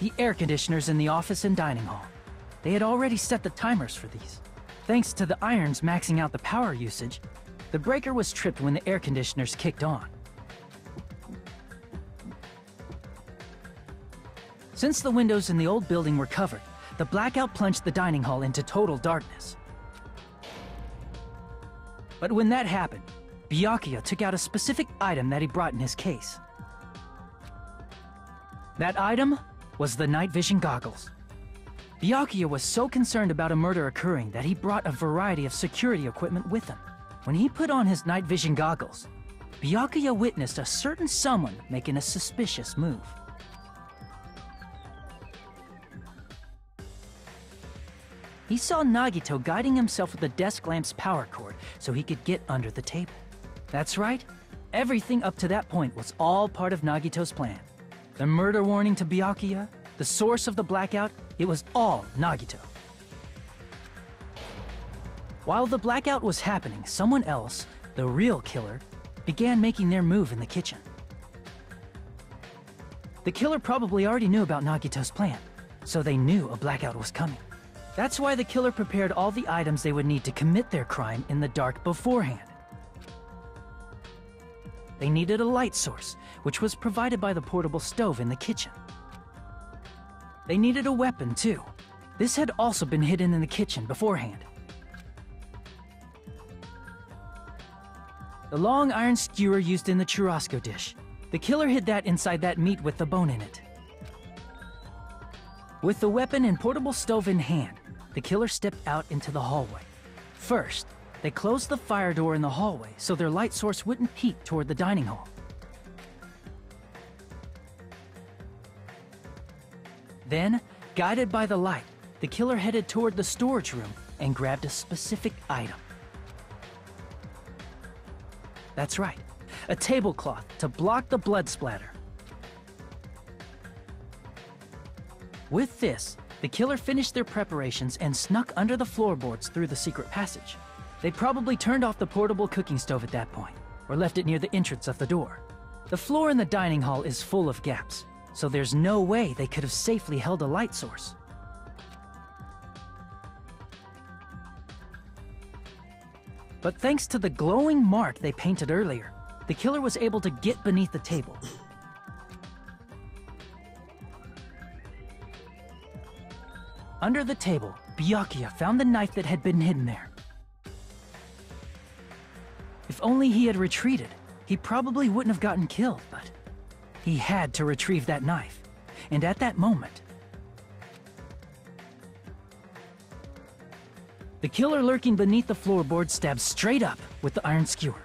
The air conditioners in the office and dining hall. They had already set the timers for these. Thanks to the irons maxing out the power usage, the breaker was tripped when the air conditioners kicked on. Since the windows in the old building were covered, the blackout plunged the dining hall into total darkness. But when that happened, Byakuya took out a specific item that he brought in his case. That item was the night vision goggles. Byakuya was so concerned about a murder occurring that he brought a variety of security equipment with him. When he put on his night vision goggles, Byakuya witnessed a certain someone making a suspicious move. He saw Nagito guiding himself with the desk lamp's power cord so he could get under the table. That's right, everything up to that point was all part of Nagito's plan. The murder warning to Byakuya, the source of the blackout, it was all Nagito. While the blackout was happening, someone else, the real killer, began making their move in the kitchen. The killer probably already knew about Nagito's plan, so they knew a blackout was coming. That's why the killer prepared all the items they would need to commit their crime in the dark beforehand. They needed a light source, which was provided by the portable stove in the kitchen. They needed a weapon, too. This had also been hidden in the kitchen beforehand. The long iron skewer used in the churrasco dish. The killer hid that inside that meat with the bone in it. With the weapon and portable stove in hand, the killer stepped out into the hallway. First, they closed the fire door in the hallway so their light source wouldn't peek toward the dining hall. Then, guided by the light, the killer headed toward the storage room and grabbed a specific item. That's right, a tablecloth to block the blood splatter. With this, the killer finished their preparations and snuck under the floorboards through the secret passage. They probably turned off the portable cooking stove at that point, or left it near the entrance of the door. The floor in the dining hall is full of gaps, so there's no way they could have safely held a light source. But thanks to the glowing mark they painted earlier, the killer was able to get beneath the table. Under the table, Byakuya found the knife that had been hidden there. If only he had retreated, he probably wouldn't have gotten killed, but he had to retrieve that knife. And at that moment, the killer lurking beneath the floorboard stabbed straight up with the iron skewer.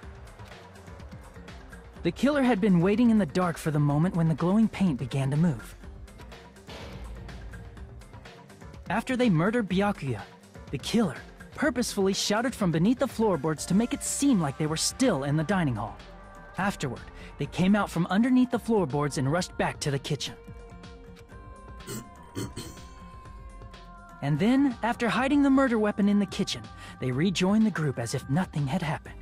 The killer had been waiting in the dark for the moment when the glowing paint began to move. After they murdered Byakuya, the killer purposefully shouted from beneath the floorboards to make it seem like they were still in the dining hall. Afterward, they came out from underneath the floorboards and rushed back to the kitchen. and then, after hiding the murder weapon in the kitchen, they rejoined the group as if nothing had happened.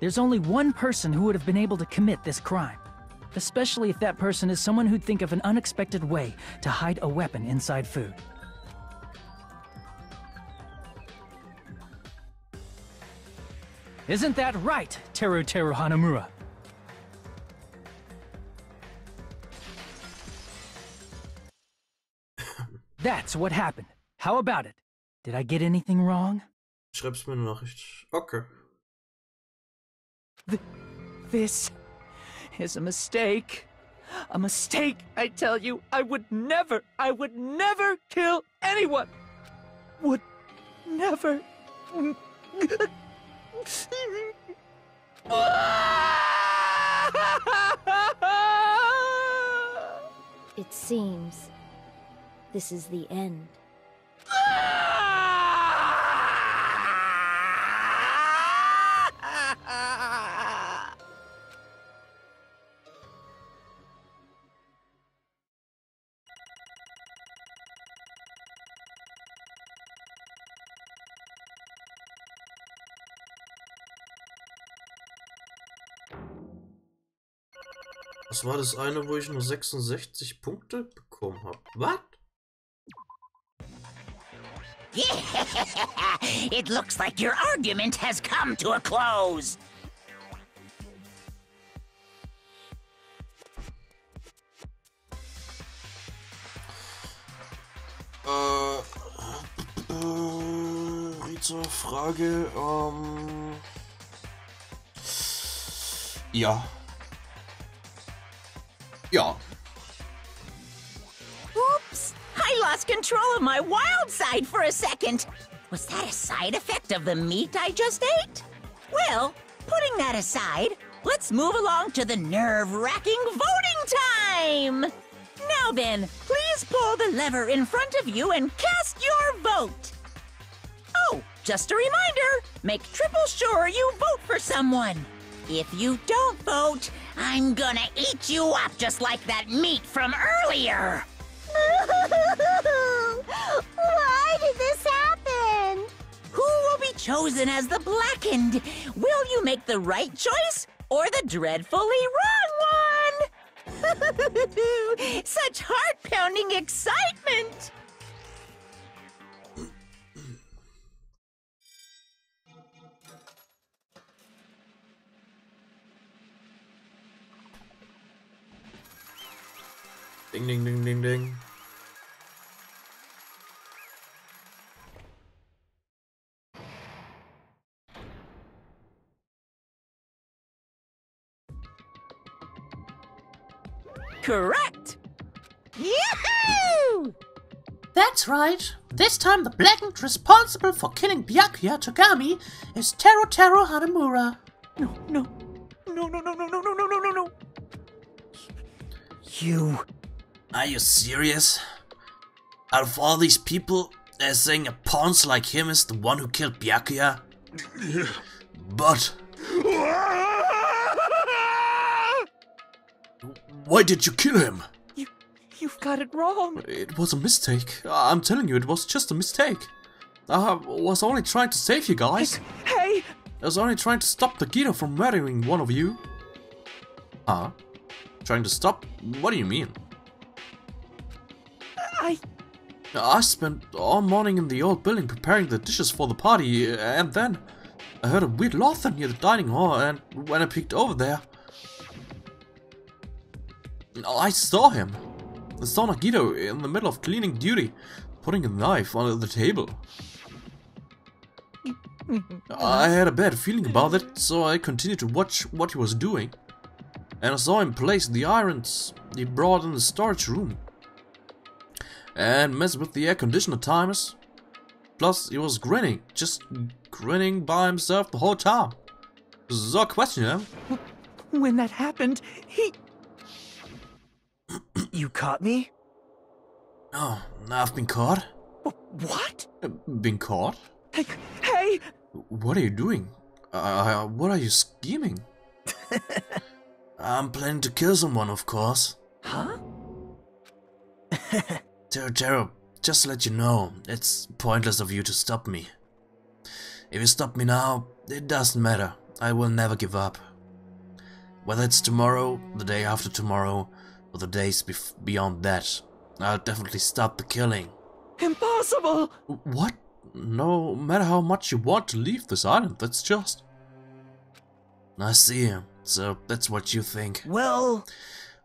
There's only one person who would have been able to commit this crime. Especially if that person is someone who'd think of an unexpected way to hide a weapon inside food. Isn't that right, Teru Teru Hanamura? That's what happened. How about it? Did I get anything wrong? Schreib's mir eine Nachricht. Okay. This is a mistake. A mistake, I tell you. I would never, I would never kill anyone. Would never. It seems this is the end. Das war das eine, wo ich nur 66 Punkte bekommen habe. Was? it looks like your argument has come to a close. Äh, äh, Rita, Frage, ähm... Ja. Ja. Oops! I lost control of my wild side for a second. Was that a side effect of the meat I just ate? Well, putting that aside, let's move along to the nerve wracking voting time! Now then, please pull the lever in front of you and cast your vote. Oh, just a reminder make triple sure you vote for someone. If you don't vote, I'm gonna eat you up just like that meat from earlier. Why did this happen? Who will be chosen as the blackened? Will you make the right choice or the dreadfully wrong one? Such heart pounding excitement! Ding, ding, ding, ding, ding. Correct! Yahoo! That's right. This time the blackened responsible for killing Byakuya Togami is Teru Teru Hanamura. No, no. No, no, no, no, no, no, no, no, no, no. You. Are you serious? Out of all these people, they're saying a pawns like him is the one who killed Byakuya? But... Why did you kill him? You, you've got it wrong. It was a mistake. I'm telling you, it was just a mistake. I was only trying to save you guys. Hey! I was only trying to stop the Gita from murdering one of you. Huh? Trying to stop? What do you mean? I. I spent all morning in the old building preparing the dishes for the party, and then I heard a weird laughter near the dining hall, and when I peeked over there, I saw him. I saw Nagito in the middle of cleaning duty, putting a knife on the table. I had a bad feeling about it, so I continued to watch what he was doing. And I saw him place the irons he brought in the storage room. And mess with the air conditioner timers. Plus, he was grinning, just grinning by himself the whole time. So, question, yeah? When that happened, he. you caught me? Oh, I've been caught. What? Been caught? Hey! hey. What are you doing? Uh, what are you scheming? I'm planning to kill someone, of course. Huh? Teru Teru, just to let you know, it's pointless of you to stop me. If you stop me now, it doesn't matter. I will never give up. Whether it's tomorrow, the day after tomorrow, or the days bef beyond that, I'll definitely stop the killing. Impossible! What? No matter how much you want to leave this island, that's just... I see, so that's what you think. Well...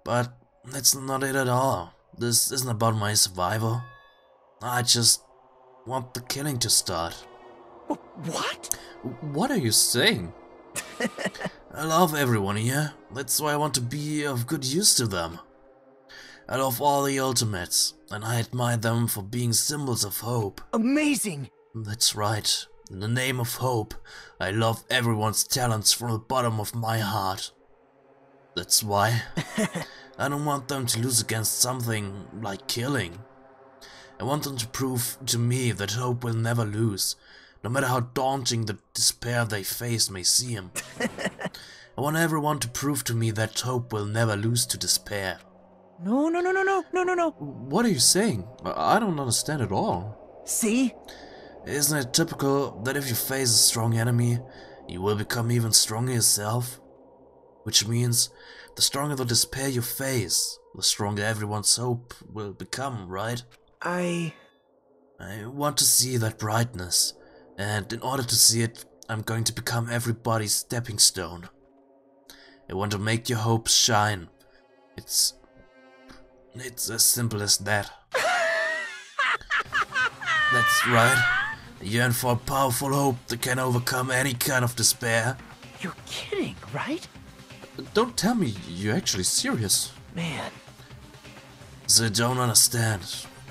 But that's not it at all. This isn't about my survival. I just want the killing to start. What? What are you saying? I love everyone here. That's why I want to be of good use to them. I love all the Ultimates, and I admire them for being symbols of hope. Amazing! That's right. In the name of hope, I love everyone's talents from the bottom of my heart. That's why I don't want them to lose against something like killing. I want them to prove to me that hope will never lose, no matter how daunting the despair they face may seem. I want everyone to prove to me that hope will never lose to despair. No, no, no, no, no, no, no, no. What are you saying? I don't understand at all. See? Isn't it typical that if you face a strong enemy, you will become even stronger yourself? Which means, the stronger the despair you face, the stronger everyone's hope will become, right? I... I want to see that brightness, and in order to see it, I'm going to become everybody's stepping stone. I want to make your hopes shine. It's... It's as simple as that. That's right. I yearn for a powerful hope that can overcome any kind of despair. You're kidding, right? Don't tell me you're actually serious. Man. So don't understand.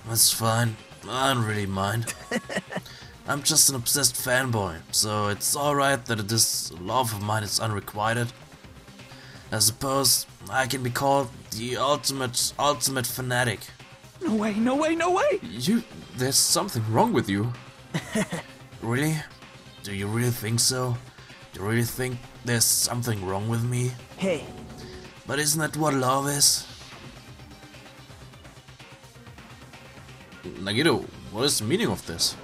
That's fine. I don't really mind. I'm just an obsessed fanboy, so it's alright that this love of mine is unrequited. I suppose I can be called the ultimate, ultimate fanatic. No way, no way, no way! You... there's something wrong with you. really? Do you really think so? Do you really think there's something wrong with me? Hey. But isn't that what love is? Nagito, what is the meaning of this?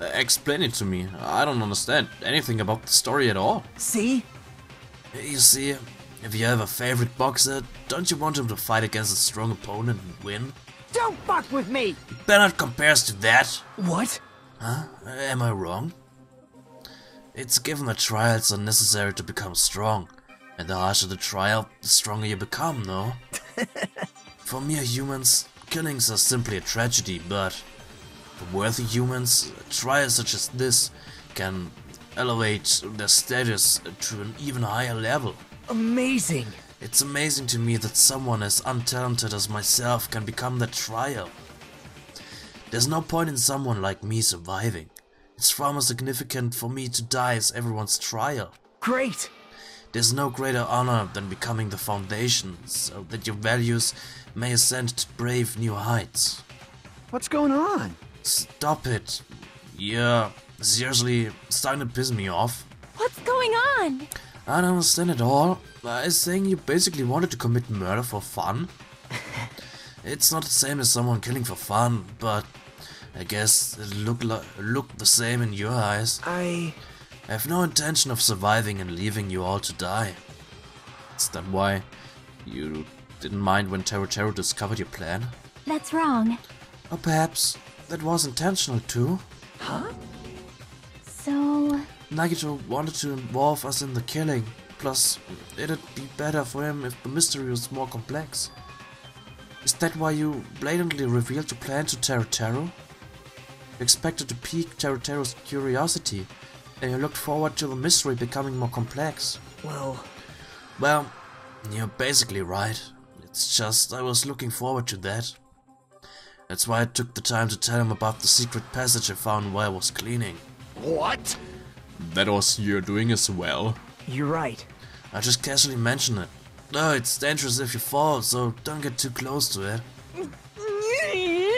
Uh, explain it to me. I don't understand anything about the story at all. See? You see, if you have a favorite boxer, don't you want him to fight against a strong opponent and win? Don't fuck with me! Bernard compares to that. What? Huh? Am I wrong? It's given that trials are necessary to become strong. And the harsher the trial, the stronger you become, no? For mere humans, killings are simply a tragedy, but for worthy humans, a trial such as this can elevate their status to an even higher level. Amazing! It's amazing to me that someone as untalented as myself can become that trial. There's no point in someone like me surviving. It's far more significant for me to die as everyone's trial. Great! There's no greater honor than becoming the foundation, so that your values may ascend to brave new heights. What's going on? Stop it. You're seriously starting to piss me off. What's going on? I don't understand at all. I was saying you basically wanted to commit murder for fun. it's not the same as someone killing for fun, but I guess it looked like looked the same in your eyes. I I have no intention of surviving and leaving you all to die. Is that why you didn't mind when Teru Teru discovered your plan? That's wrong. Or perhaps that was intentional too? Huh? So... Nagito wanted to involve us in the killing, plus it'd be better for him if the mystery was more complex. Is that why you blatantly revealed your plan to Teru Teru? You expected to pique Teru Teru's curiosity, and you looked forward to the mystery becoming more complex. Well... Well, you're basically right. It's just I was looking forward to that. That's why I took the time to tell him about the secret passage I found while I was cleaning. What? That was your doing as well. You're right. I just casually mentioned it. No, it's dangerous if you fall, so don't get too close to it.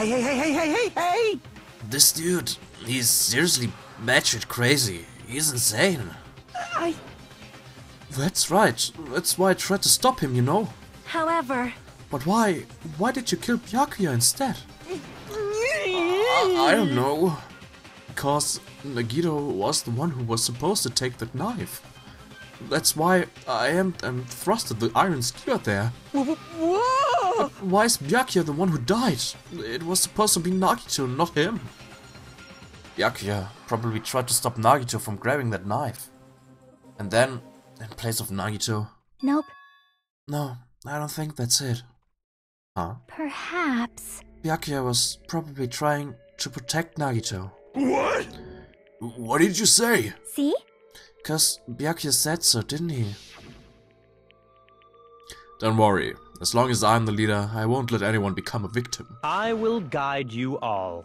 Hey, hey, hey, hey, hey, hey, hey! This dude, he's seriously batshit crazy. He's insane. I... That's right. That's why I tried to stop him, you know. However, But why? Why did you kill Byakuya instead? I, I don't know. Because Nagito was the one who was supposed to take that knife. That's why I am and thrusted the iron skewer there. Whoa! But why is Byakuya the one who died? It was supposed to be Nagito, not him. Byakuya probably tried to stop Nagito from grabbing that knife. And then, in place of Nagito... Nope. No, I don't think that's it. Huh? Perhaps. Byakuya was probably trying to protect Nagito. What? What did you say? See? Cause Byakuya said so, didn't he? Don't worry. As long as I'm the leader, I won't let anyone become a victim. I will guide you all.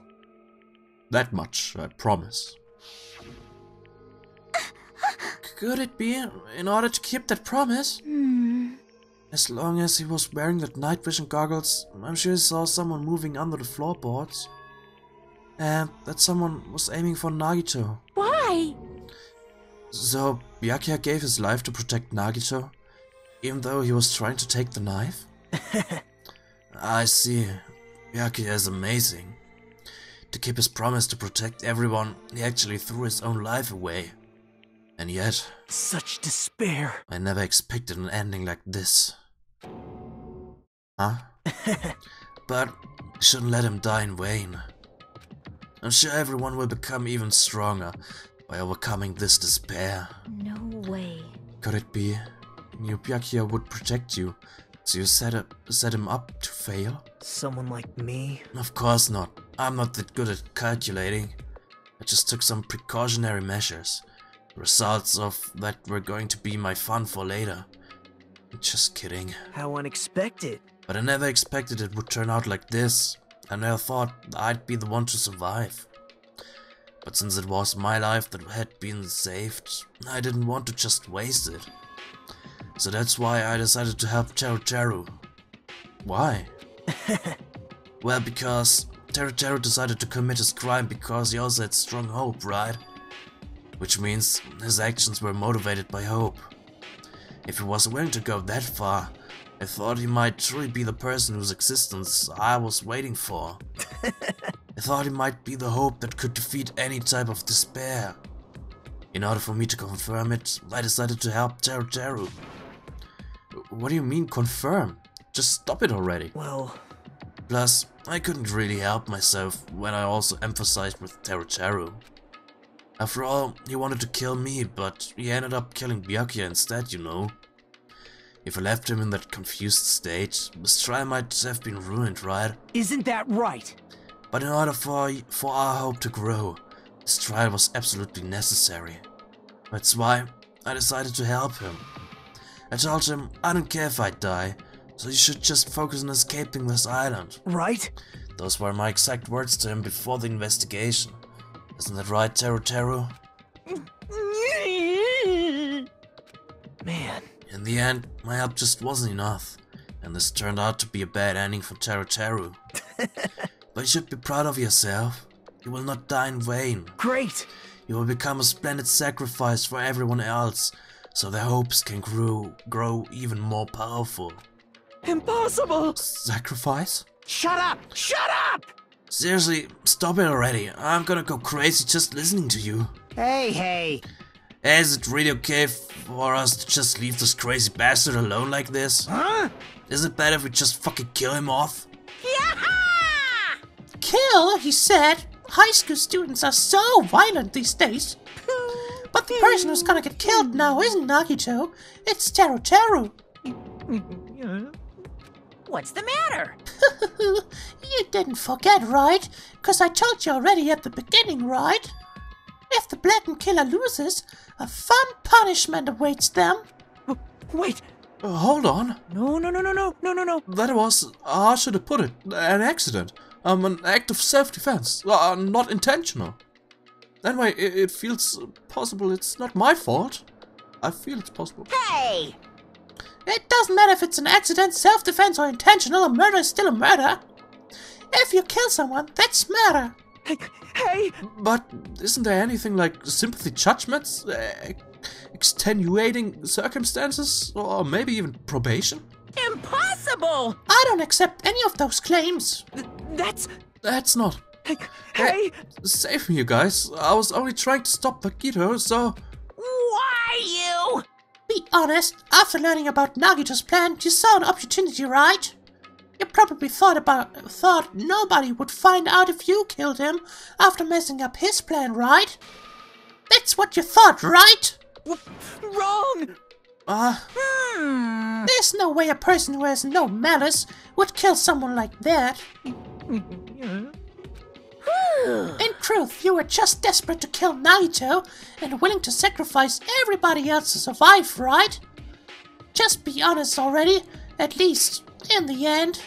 That much, I promise. Could it be in order to keep that promise? Hmm. As long as he was wearing that night vision goggles, I'm sure he saw someone moving under the floorboards. And that someone was aiming for Nagito. Why? So, Byakuya gave his life to protect Nagito, even though he was trying to take the knife? I see. Byakuya is amazing. To keep his promise to protect everyone, he actually threw his own life away. And yet, Such despair. I never expected an ending like this. Huh? but shouldn't let him die in vain. I'm sure everyone will become even stronger by overcoming this despair. no way. Could it be you Byakuya would protect you, so you set, up, set him up to fail? Someone like me? Of course not. I'm not that good at calculating. I just took some precautionary measures. The results of that were going to be my fun for later. Just kidding. How unexpected. But I never expected it would turn out like this. I never thought I'd be the one to survive. But since it was my life that had been saved, I didn't want to just waste it. So that's why I decided to help Teru Teru. Why? well, because Teru Teru decided to commit his crime because he also had strong hope, right? Which means his actions were motivated by hope. If he was willing to go that far, I thought he might truly be the person whose existence I was waiting for. I thought he might be the hope that could defeat any type of despair. In order for me to confirm it, I decided to help Teru Teru. What do you mean confirm? Just stop it already. Well, Plus, I couldn't really help myself when I also emphasized with Teru Teru. After all, he wanted to kill me, but he ended up killing Byakuya instead, you know. If I left him in that confused state, this trial might have been ruined, right? isn't that right? But in order for, for our hope to grow, this trial was absolutely necessary. That's why I decided to help him. I told him I don't care if I die, so you should just focus on escaping this island. Right? Those were my exact words to him before the investigation. Isn't that right, Teru Teru? Man, In the end, my help just wasn't enough, and this turned out to be a bad ending for Teru Teru. but you should be proud of yourself. You will not die in vain. great! You will become a splendid sacrifice for everyone else, so their hopes can grow grow even more powerful. Impossible! Sacrifice? Shut up! Shut up! Seriously, stop it already. I'm gonna go crazy just listening to you. Hey, hey. Is it really okay for us to just leave this crazy bastard alone like this? Huh? Is it better if we just fucking kill him off? Yeah! Kill, he said. High school students are so violent these days. But the person who's gonna get killed now isn't Nagito. It's Teru Teru. What's the matter? you didn't forget, right? Cause I told you already at the beginning, right? If the Blacken Killer loses, a fun punishment awaits them. Wait! Uh, hold on. No, no, no, no, no, no, no, no. That was, how should I put it, an accident. Um, an act of self-defense. Uh, not intentional. Anyway, it, it feels possible it's not my fault. I feel it's possible. Hey! It doesn't matter if it's an accident, self-defense, or intentional, a murder is still a murder. If you kill someone, that's murder. Hey, hey! But isn't there anything like sympathy judgments, uh, extenuating circumstances, or maybe even probation? Impossible! impossible! I don't accept any of those claims. That's... That's not... Hey! Save me, you guys. I was only trying to stop Nagito, so... Why you? Be honest, after learning about Nagito's plan, you saw an opportunity, right? You probably thought about thought nobody would find out if you killed him after messing up his plan, right? That's what you thought, right? Wrong! Ah, Hmm. There's no way a person who has no malice would kill someone like that. In truth, you were just desperate to kill Nagito and willing to sacrifice everybody else to survive, right? Just be honest already, at least in the end.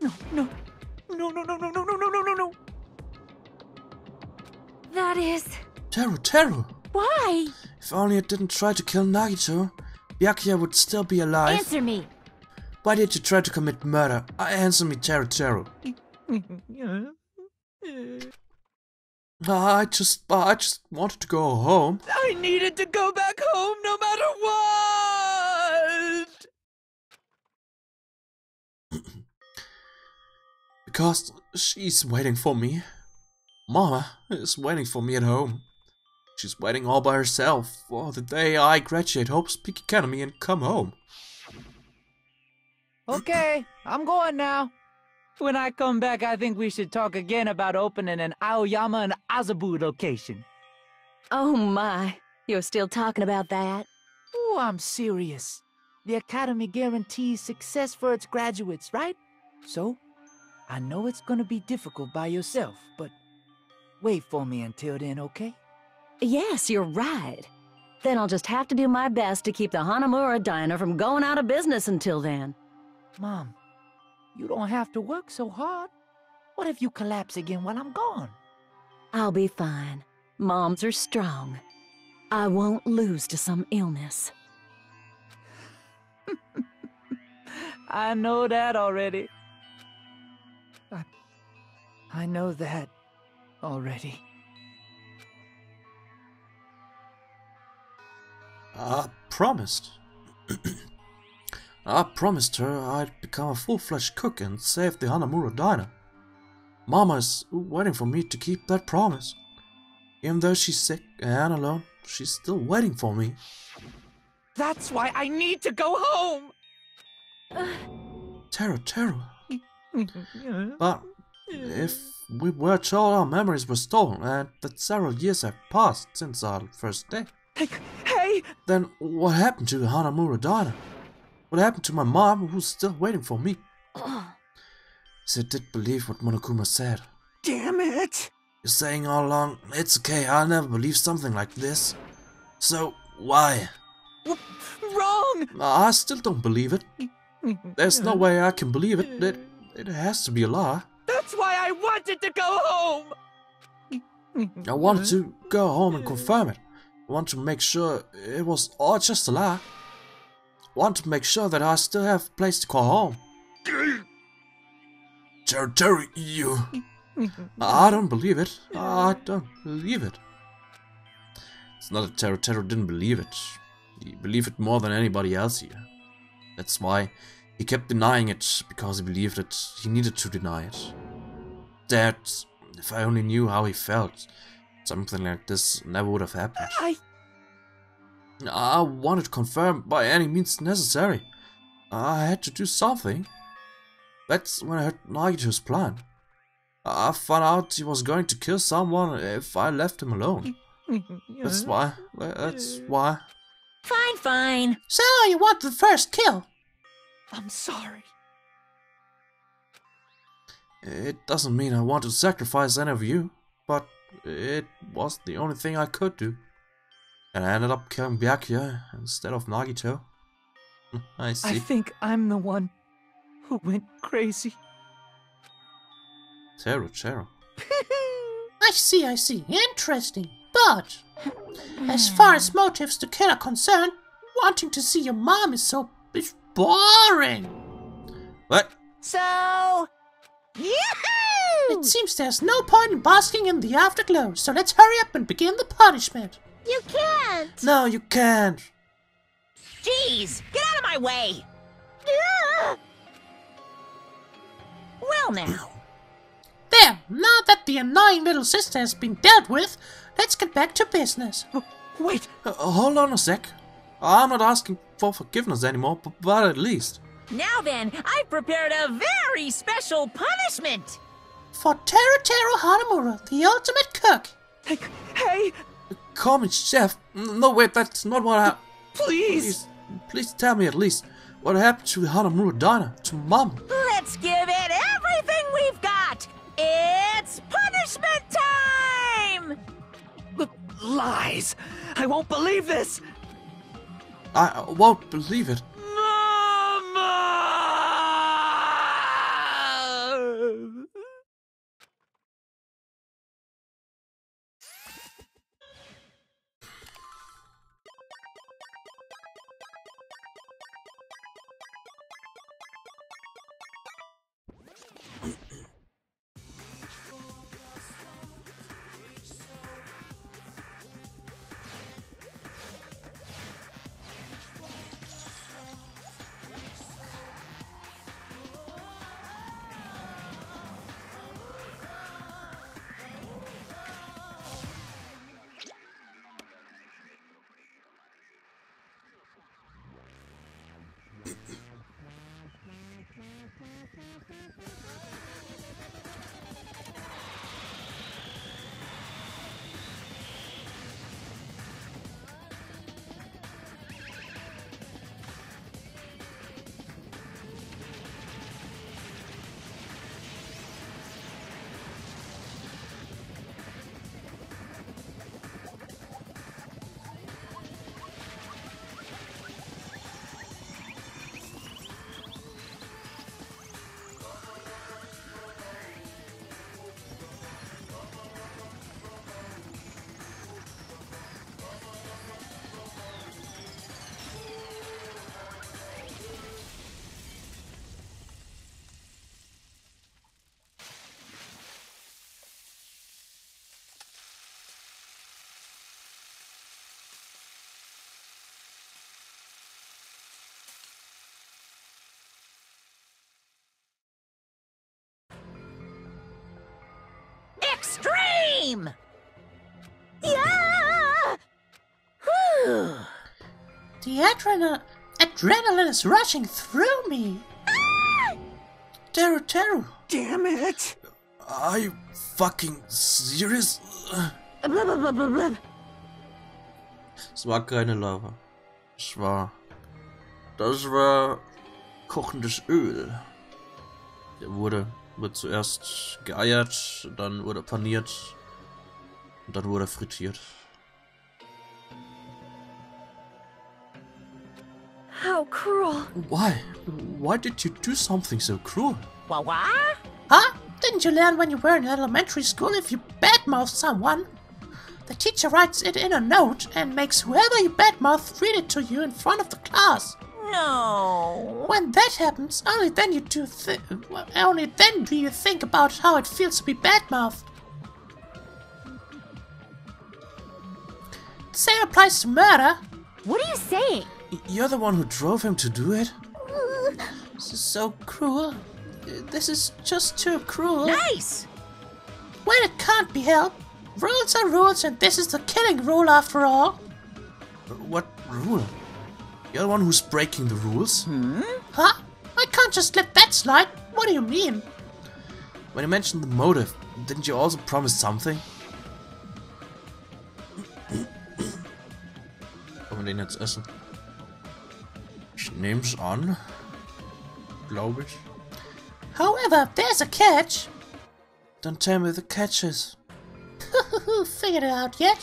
No, no. No, no, no, no, no, no, no, no, no, no. That is... Teru, Teru! Why? If only I didn't try to kill Nagito, Byakuya would still be alive. Answer me. Why did you try to commit murder? Answer me, Teru Teru. I just, I just wanted to go home. I needed to go back home no matter what! Because she's waiting for me. Mama is waiting for me at home. She's waiting all by herself for the day I graduate Hope's Peak Academy and come home. Okay, I'm going now. When I come back, I think we should talk again about opening an Aoyama and Azabu location. Oh my, you're still talking about that? Oh, I'm serious. The Academy guarantees success for its graduates, right? So, I know it's gonna be difficult by yourself, but wait for me until then, okay? Yes, you're right. Then I'll just have to do my best to keep the Hanamura Diner from going out of business until then. Mom, you don't have to work so hard. What if you collapse again while I'm gone? I'll be fine. Moms are strong. I won't lose to some illness. I know that already. I, I know that already. I promised. I promised her I'd become a full-fledged cook and save the Hanamura diner. Mama is waiting for me to keep that promise. Even though she's sick and alone, she's still waiting for me. That's why I need to go home! Tara, Tara. But if we were told our memories were stolen and that several years have passed since our first day, Hey! then what happened to the Hanamura diner? What happened to my mom who's still waiting for me? Sid did believe what Monokuma said. Damn it! You're saying all along, it's okay, I'll never believe something like this. So, why? Wrong! I still don't believe it. There's no way I can believe it. It, it has to be a lie. That's why I wanted to go home! I wanted to go home and confirm it. I want to make sure it was all just a lie. Want to make sure that I still have place to call home. Terry, you. I don't believe it. I don't believe it. It's not that Terry didn't believe it. He believed it more than anybody else here. That's why he kept denying it, because he believed that he needed to deny it. That, if I only knew how he felt, something like this never would have happened. I... I wanted to confirm by any means necessary. I had to do something. That's when I heard Nagito's plan. I found out he was going to kill someone if I left him alone. That's why. That's why. Fine, fine. So you want the first kill? I'm sorry. It doesn't mean I want to sacrifice any of you, but it was the only thing I could do. And I ended up killing Byakuya instead of Nagito. I see. I think I'm the one who went crazy. Teru, Teru. I see, I see. Interesting. But, as far as motives to kill are concerned, wanting to see your mom is so is boring. What? So, It seems there's no point in basking in the afterglow, so let's hurry up and begin the punishment. You can't! No, you can't. Jeez, get out of my way! Well now, There, now that the annoying little sister has been dealt with, let's get back to business. Wait, uh, hold on a sec. I'm not asking for forgiveness anymore, but, but at least. now then, I've prepared a very special punishment! For Teru Hanamura, the ultimate cook. Hey, hey! Call me chef. No, wait, that's not what I. Please! Please, please tell me at least what happened to Hanamura diner, to Mom. Let's give it everything we've got! It's punishment time! L- lies! I won't believe this! I won't believe it. Extreme! Yeah! Whew. The adrenaline, adrenaline is rushing through me. Teru Teru, Damn it! are you fucking serious? Blah, blah, blah, blah, blah. Es war keine Lava. Es war. Das war kochendes Öl. Der wurde, wird zuerst geeiert, dann wurde paniert und dann wurde er frittiert. How cruel. Why? Why did you do something so cruel? Wah wah? Huh? Didn't you learn when you were in elementary school if you badmouth someone? The teacher writes it in a note and makes whoever you badmouth read it to you in front of the class. No. When that happens, only then you do thi- only then do you think about how it feels to be badmouthed. Same applies to murder. What are you saying? You're the one who drove him to do it? This is so cruel. This is just too cruel. Nice! Well, it can't be helped. Rules are rules, and this is the killing rule after all. Uh, what rule? You're the one who's breaking the rules? Hmm? Huh? I can't just let that slide. What do you mean? When you mentioned the motive, didn't you also promise something? Wir den jetzt essen? Ich nehm's an. Glaube ich. However, there's a catch. Don't tell me the catch is. Figured it out yet?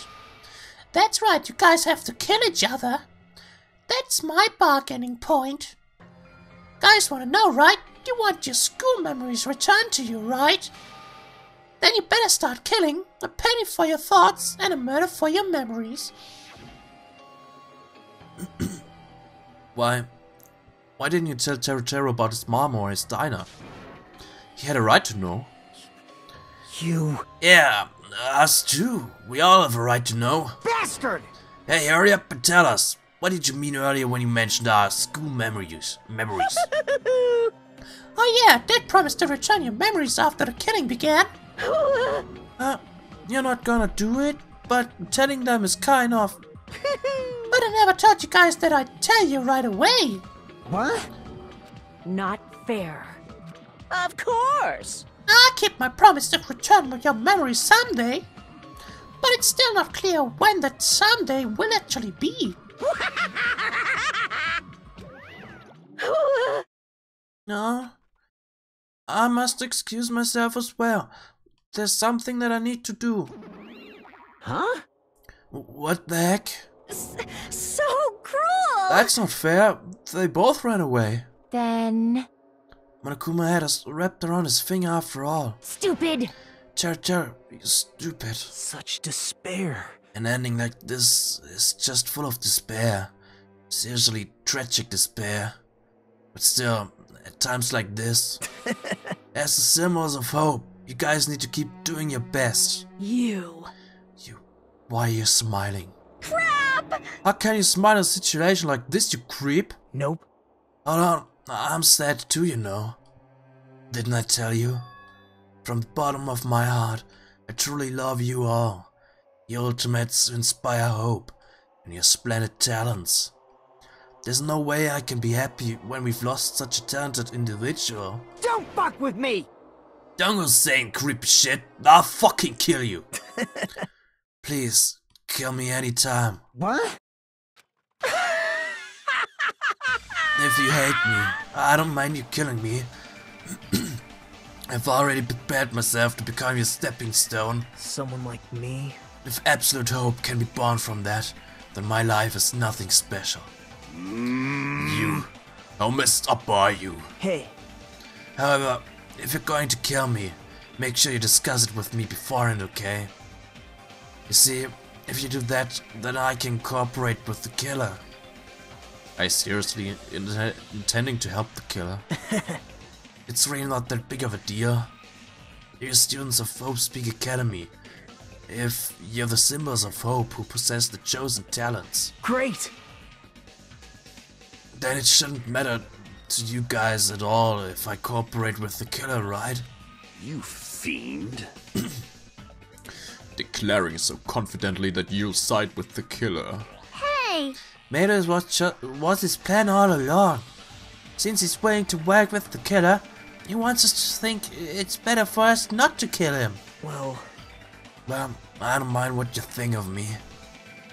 That's right, you guys have to kill each other. That's my bargaining point. Guys want to know, right? You want your school memories returned to you, right? Then you better start killing. A penny for your thoughts and a murder for your memories. Why? Why didn't you tell Teru Teru about his mom or his diner? He had a right to know. You. Yeah, us too. We all have a right to know. Bastard! Hey, hurry up and tell us. what did you mean earlier when you mentioned our school memories? Memories. Oh yeah, did promise to return your memories after the killing began. uh, you're not gonna do it, but telling them is kind of... but I never told you guys that I'd tell you right away. What? Not fair. Of course. I keep my promise to return your memories someday. But it's still not clear when that someday will actually be. no. I must excuse myself as well. There's something that I need to do. Huh? What the heck? So cruel! That's not fair. They both ran away. Then... Monokuma had us wrapped around his finger after all. Stupid! Cher Cher, you stupid. Such despair. An ending like this is just full of despair. Seriously, tragic despair. But still, at times like this, as the symbols of hope, you guys need to keep doing your best. You. Why are you smiling? Crap! How can you smile in a situation like this, you creep? Nope. Oh, Hold on, I'm sad too, you know. Didn't I tell you? From the bottom of my heart, I truly love you all. Your ultimates inspire hope, and your splendid talents. There's no way I can be happy when we've lost such a talented individual. Don't fuck with me! Don't go saying creepy shit. I'll fucking kill you. Please, kill me anytime. What? If you hate me, I don't mind you killing me. I've already prepared myself to become your stepping stone. Someone like me? If absolute hope can be born from that, then my life is nothing special. Mm. You. How messed up are you? Hey. However, if you're going to kill me, make sure you discuss it with me beforehand, okay? You see, if you do that, then I can cooperate with the killer. I seriously in- intending to help the killer. it's really not that big of a deal. You're students of Hope's Peak Academy. If you're the symbols of hope who possess the chosen talents, Great! then it shouldn't matter to you guys at all if I cooperate with the killer, right? You fiend. Declaring so confidently that you'll side with the killer. Hey! Maybe it was, was his plan all along. Since he's willing to work with the killer, he wants us to think it's better for us not to kill him. Well, Well, I don't mind what you think of me.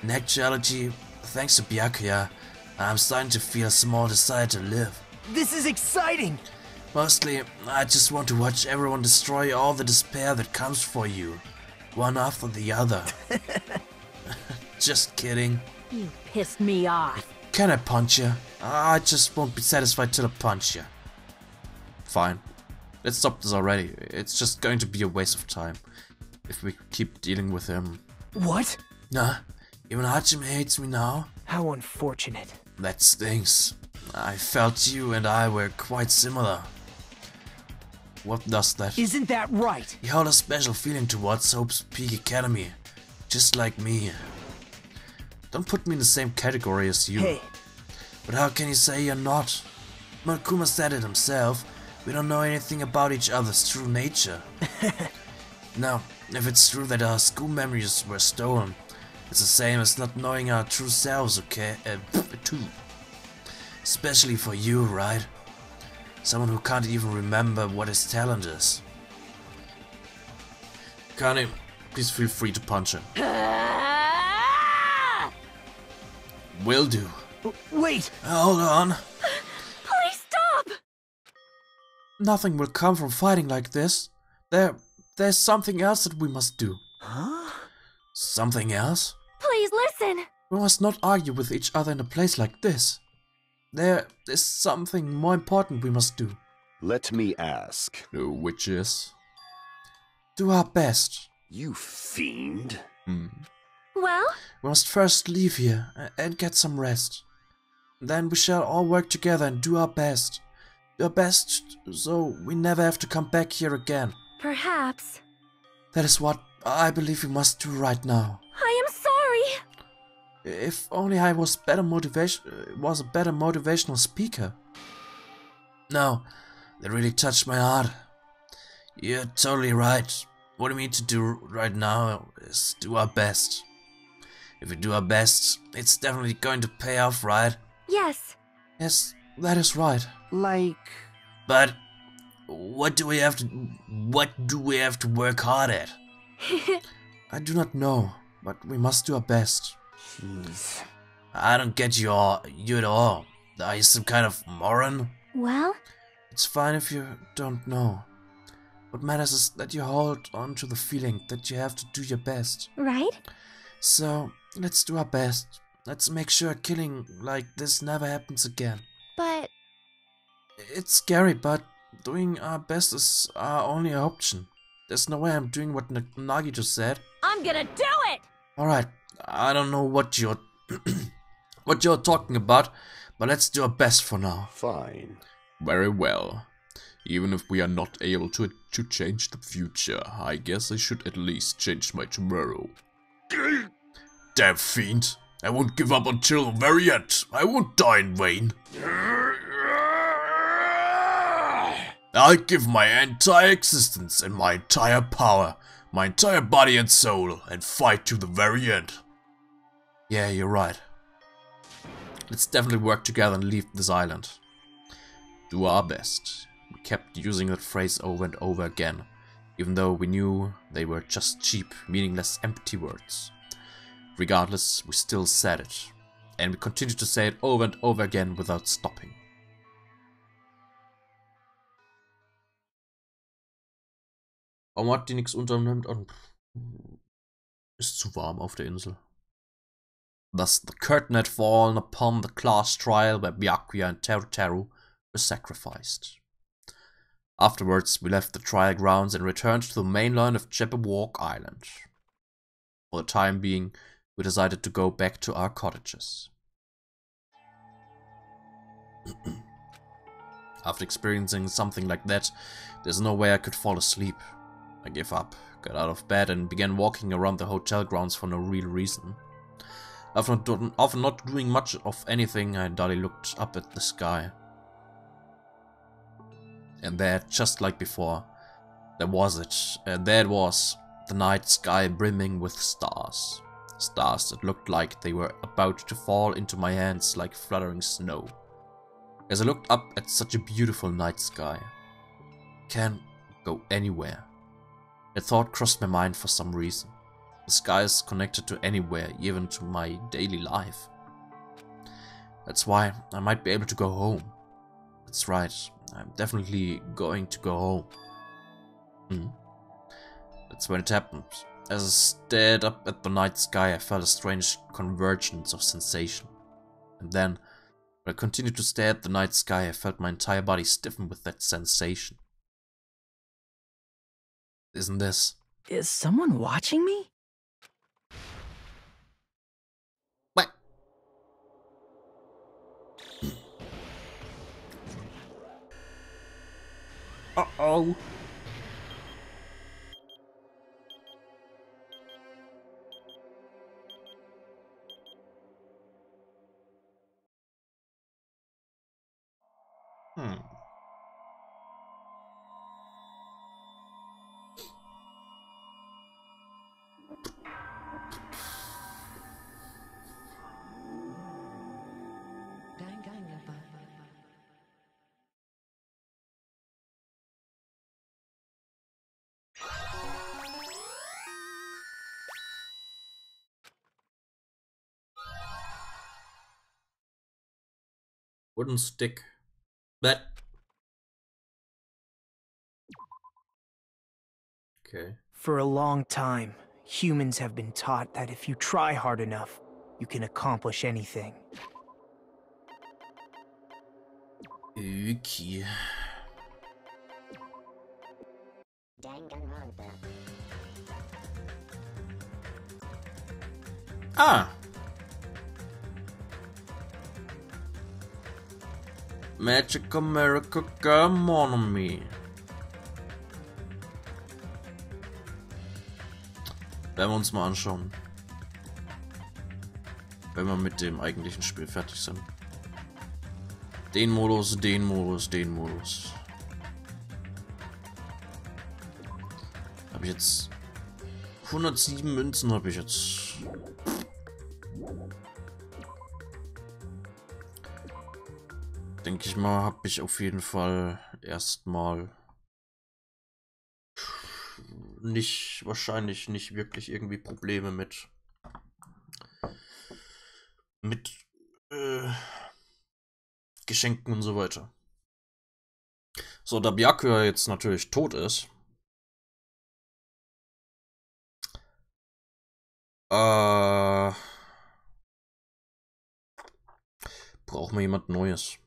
In actuality, thanks to Byakuya, I'm starting to feel a small desire to live. this is exciting! Mostly, I just want to watch everyone destroy all the despair that comes for you, one after the other. just kidding. You pissed me off. Can I punch you? Ah, I just won't be satisfied till I punch you. Fine. Let's stop this already. It's just going to be a waste of time if we keep dealing with him. What? Nah, even Hajime hates me now. How unfortunate. That stinks. I felt you and I were quite similar. What does that? Isn't that right? You held a special feeling towards Hope's Peak Academy, just like me. Don't put me in the same category as you. Hey. But how can you say you're not? Monokuma said it himself. We don't know anything about each other's true nature. now, if it's true that our school memories were stolen, it's the same as not knowing our true selves, okay? Uh, too. Especially for you, right? Someone who can't even remember what his talent is. Kane, please feel free to punch him. Will do. Wait! Hold on. Please stop! Nothing will come from fighting like this. There, there's something else that we must do. Huh? Something else? Please listen! We must not argue with each other in a place like this. There is something more important we must do. Let me ask. Which is? Do our best. You fiend. Hmm. Well, We must first leave here and get some rest. Then we shall all work together and do our best. Do our best so we never have to come back here again. perhaps. That is what I believe we must do right now. I am sorry! If only I was better motivation was a better motivational speaker. No, that really touched my heart. You're totally right. What we need to do right now is do our best. If we do our best, it's definitely going to pay off, right? Yes. Yes, that is right. Like. But what do we have to what do we have to work hard at? I do not know, but we must do our best. Jeez. I don't get you all you at all. Are you some kind of moron? Well? It's fine if you don't know. What matters is that you hold on to the feeling that you have to do your best. Right? So, let's do our best. Let's make sure killing like this never happens again. But. It's scary, but doing our best is our only option. There's no way I'm doing what Nagi just said. I'm gonna do it! Alright, I don't know what you're what you're talking about, but let's do our best for now. Fine. Very well. Even if we are not able to, to change the future, I guess I should at least change my tomorrow. Damn fiend! I won't give up until the very end. I won't die in vain. I'll give my entire existence and my entire power, my entire body and soul, and fight to the very end. Yeah, you're right. Let's definitely work together and leave this island. Do our best. We kept using that phrase over and over again, even though we knew they were just cheap, meaningless, empty words. Regardless, we still said it, and we continued to say it over and over again without stopping. Warum hat die nichts unternimmt? Ist zu warm auf der Insel. Thus the curtain had fallen upon the class trial where Byakuya and Teru Teru were sacrificed. Afterwards, we left the trial grounds and returned to the mainland of Jabberwock Island. For the time being, we decided to go back to our cottages. After experiencing something like that, there's no way I could fall asleep. I gave up, got out of bed and began walking around the hotel grounds for no real reason. After not, after not doing much of anything, I dully looked up at the sky. And there, just like before, there was it, and there it was, the night sky brimming with stars. Stars that looked like they were about to fall into my hands like fluttering snow. As I looked up at such a beautiful night sky, can't go anywhere. A thought crossed my mind for some reason. The sky is connected to anywhere, even to my daily life. That's why I might be able to go home. That's right, I'm definitely going to go home. Hmm. That's when it happened. As I stared up at the night sky, I felt a strange convergence of sensation. And then, when I continued to stare at the night sky, I felt my entire body stiffen with that sensation. Isn't this? Is someone watching me? Uh-oh. Hmm. Wooden stick. That. Okay. For a long time, humans have been taught that if you try hard enough, you can accomplish anything. Okay. Ah. Magic America, me. Werden wir uns mal anschauen. wenn wir mit dem eigentlichen Spiel fertig sind. Den Modus, den Modus, den Modus. Habe ich jetzt 107 Münzen habe ich jetzt. Denke ich mal, habe ich auf jeden Fall erstmal nicht, wahrscheinlich nicht wirklich irgendwie Probleme mit mit äh, Geschenken und so weiter. So, da Byakuya jetzt natürlich tot ist, äh, brauchen wir jemand Neues.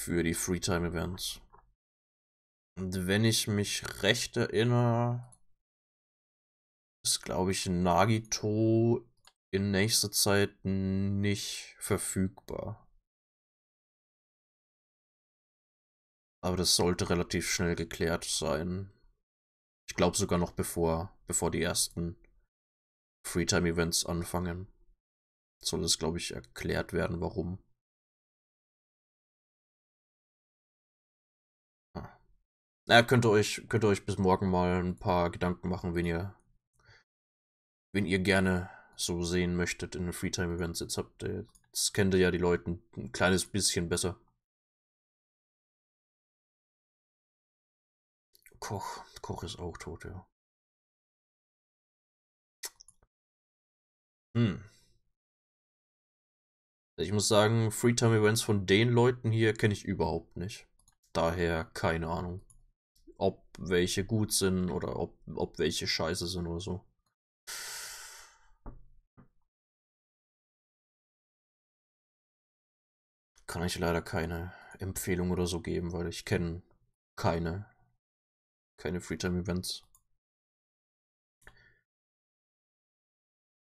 Für die Freetime-Events. Und wenn ich mich recht erinnere, ist, glaube ich, Nagito in nächster Zeit nicht verfügbar. Aber das sollte relativ schnell geklärt sein. Ich glaube sogar noch bevor, bevor die ersten Freetime-Events anfangen. Soll es, glaube ich, erklärt werden, warum. Na, könnt ihr euch, könnt ihr euch bis morgen mal ein paar Gedanken machen, wenn ihr, wenn ihr gerne so sehen möchtet in den Freetime-Events. Jetzt habt ihr, jetzt kennt ihr ja die Leute ein kleines bisschen besser. Koch. Koch ist auch tot, ja. Hm. Ich muss sagen, Freetime-Events von den Leuten hier kenne ich überhaupt nicht. Daher keine Ahnung. Ob welche gut sind oder ob, ob welche scheiße sind oder so. Kann ich leider keine Empfehlung oder so geben, weil ich kenne keine keine Freetime-Events.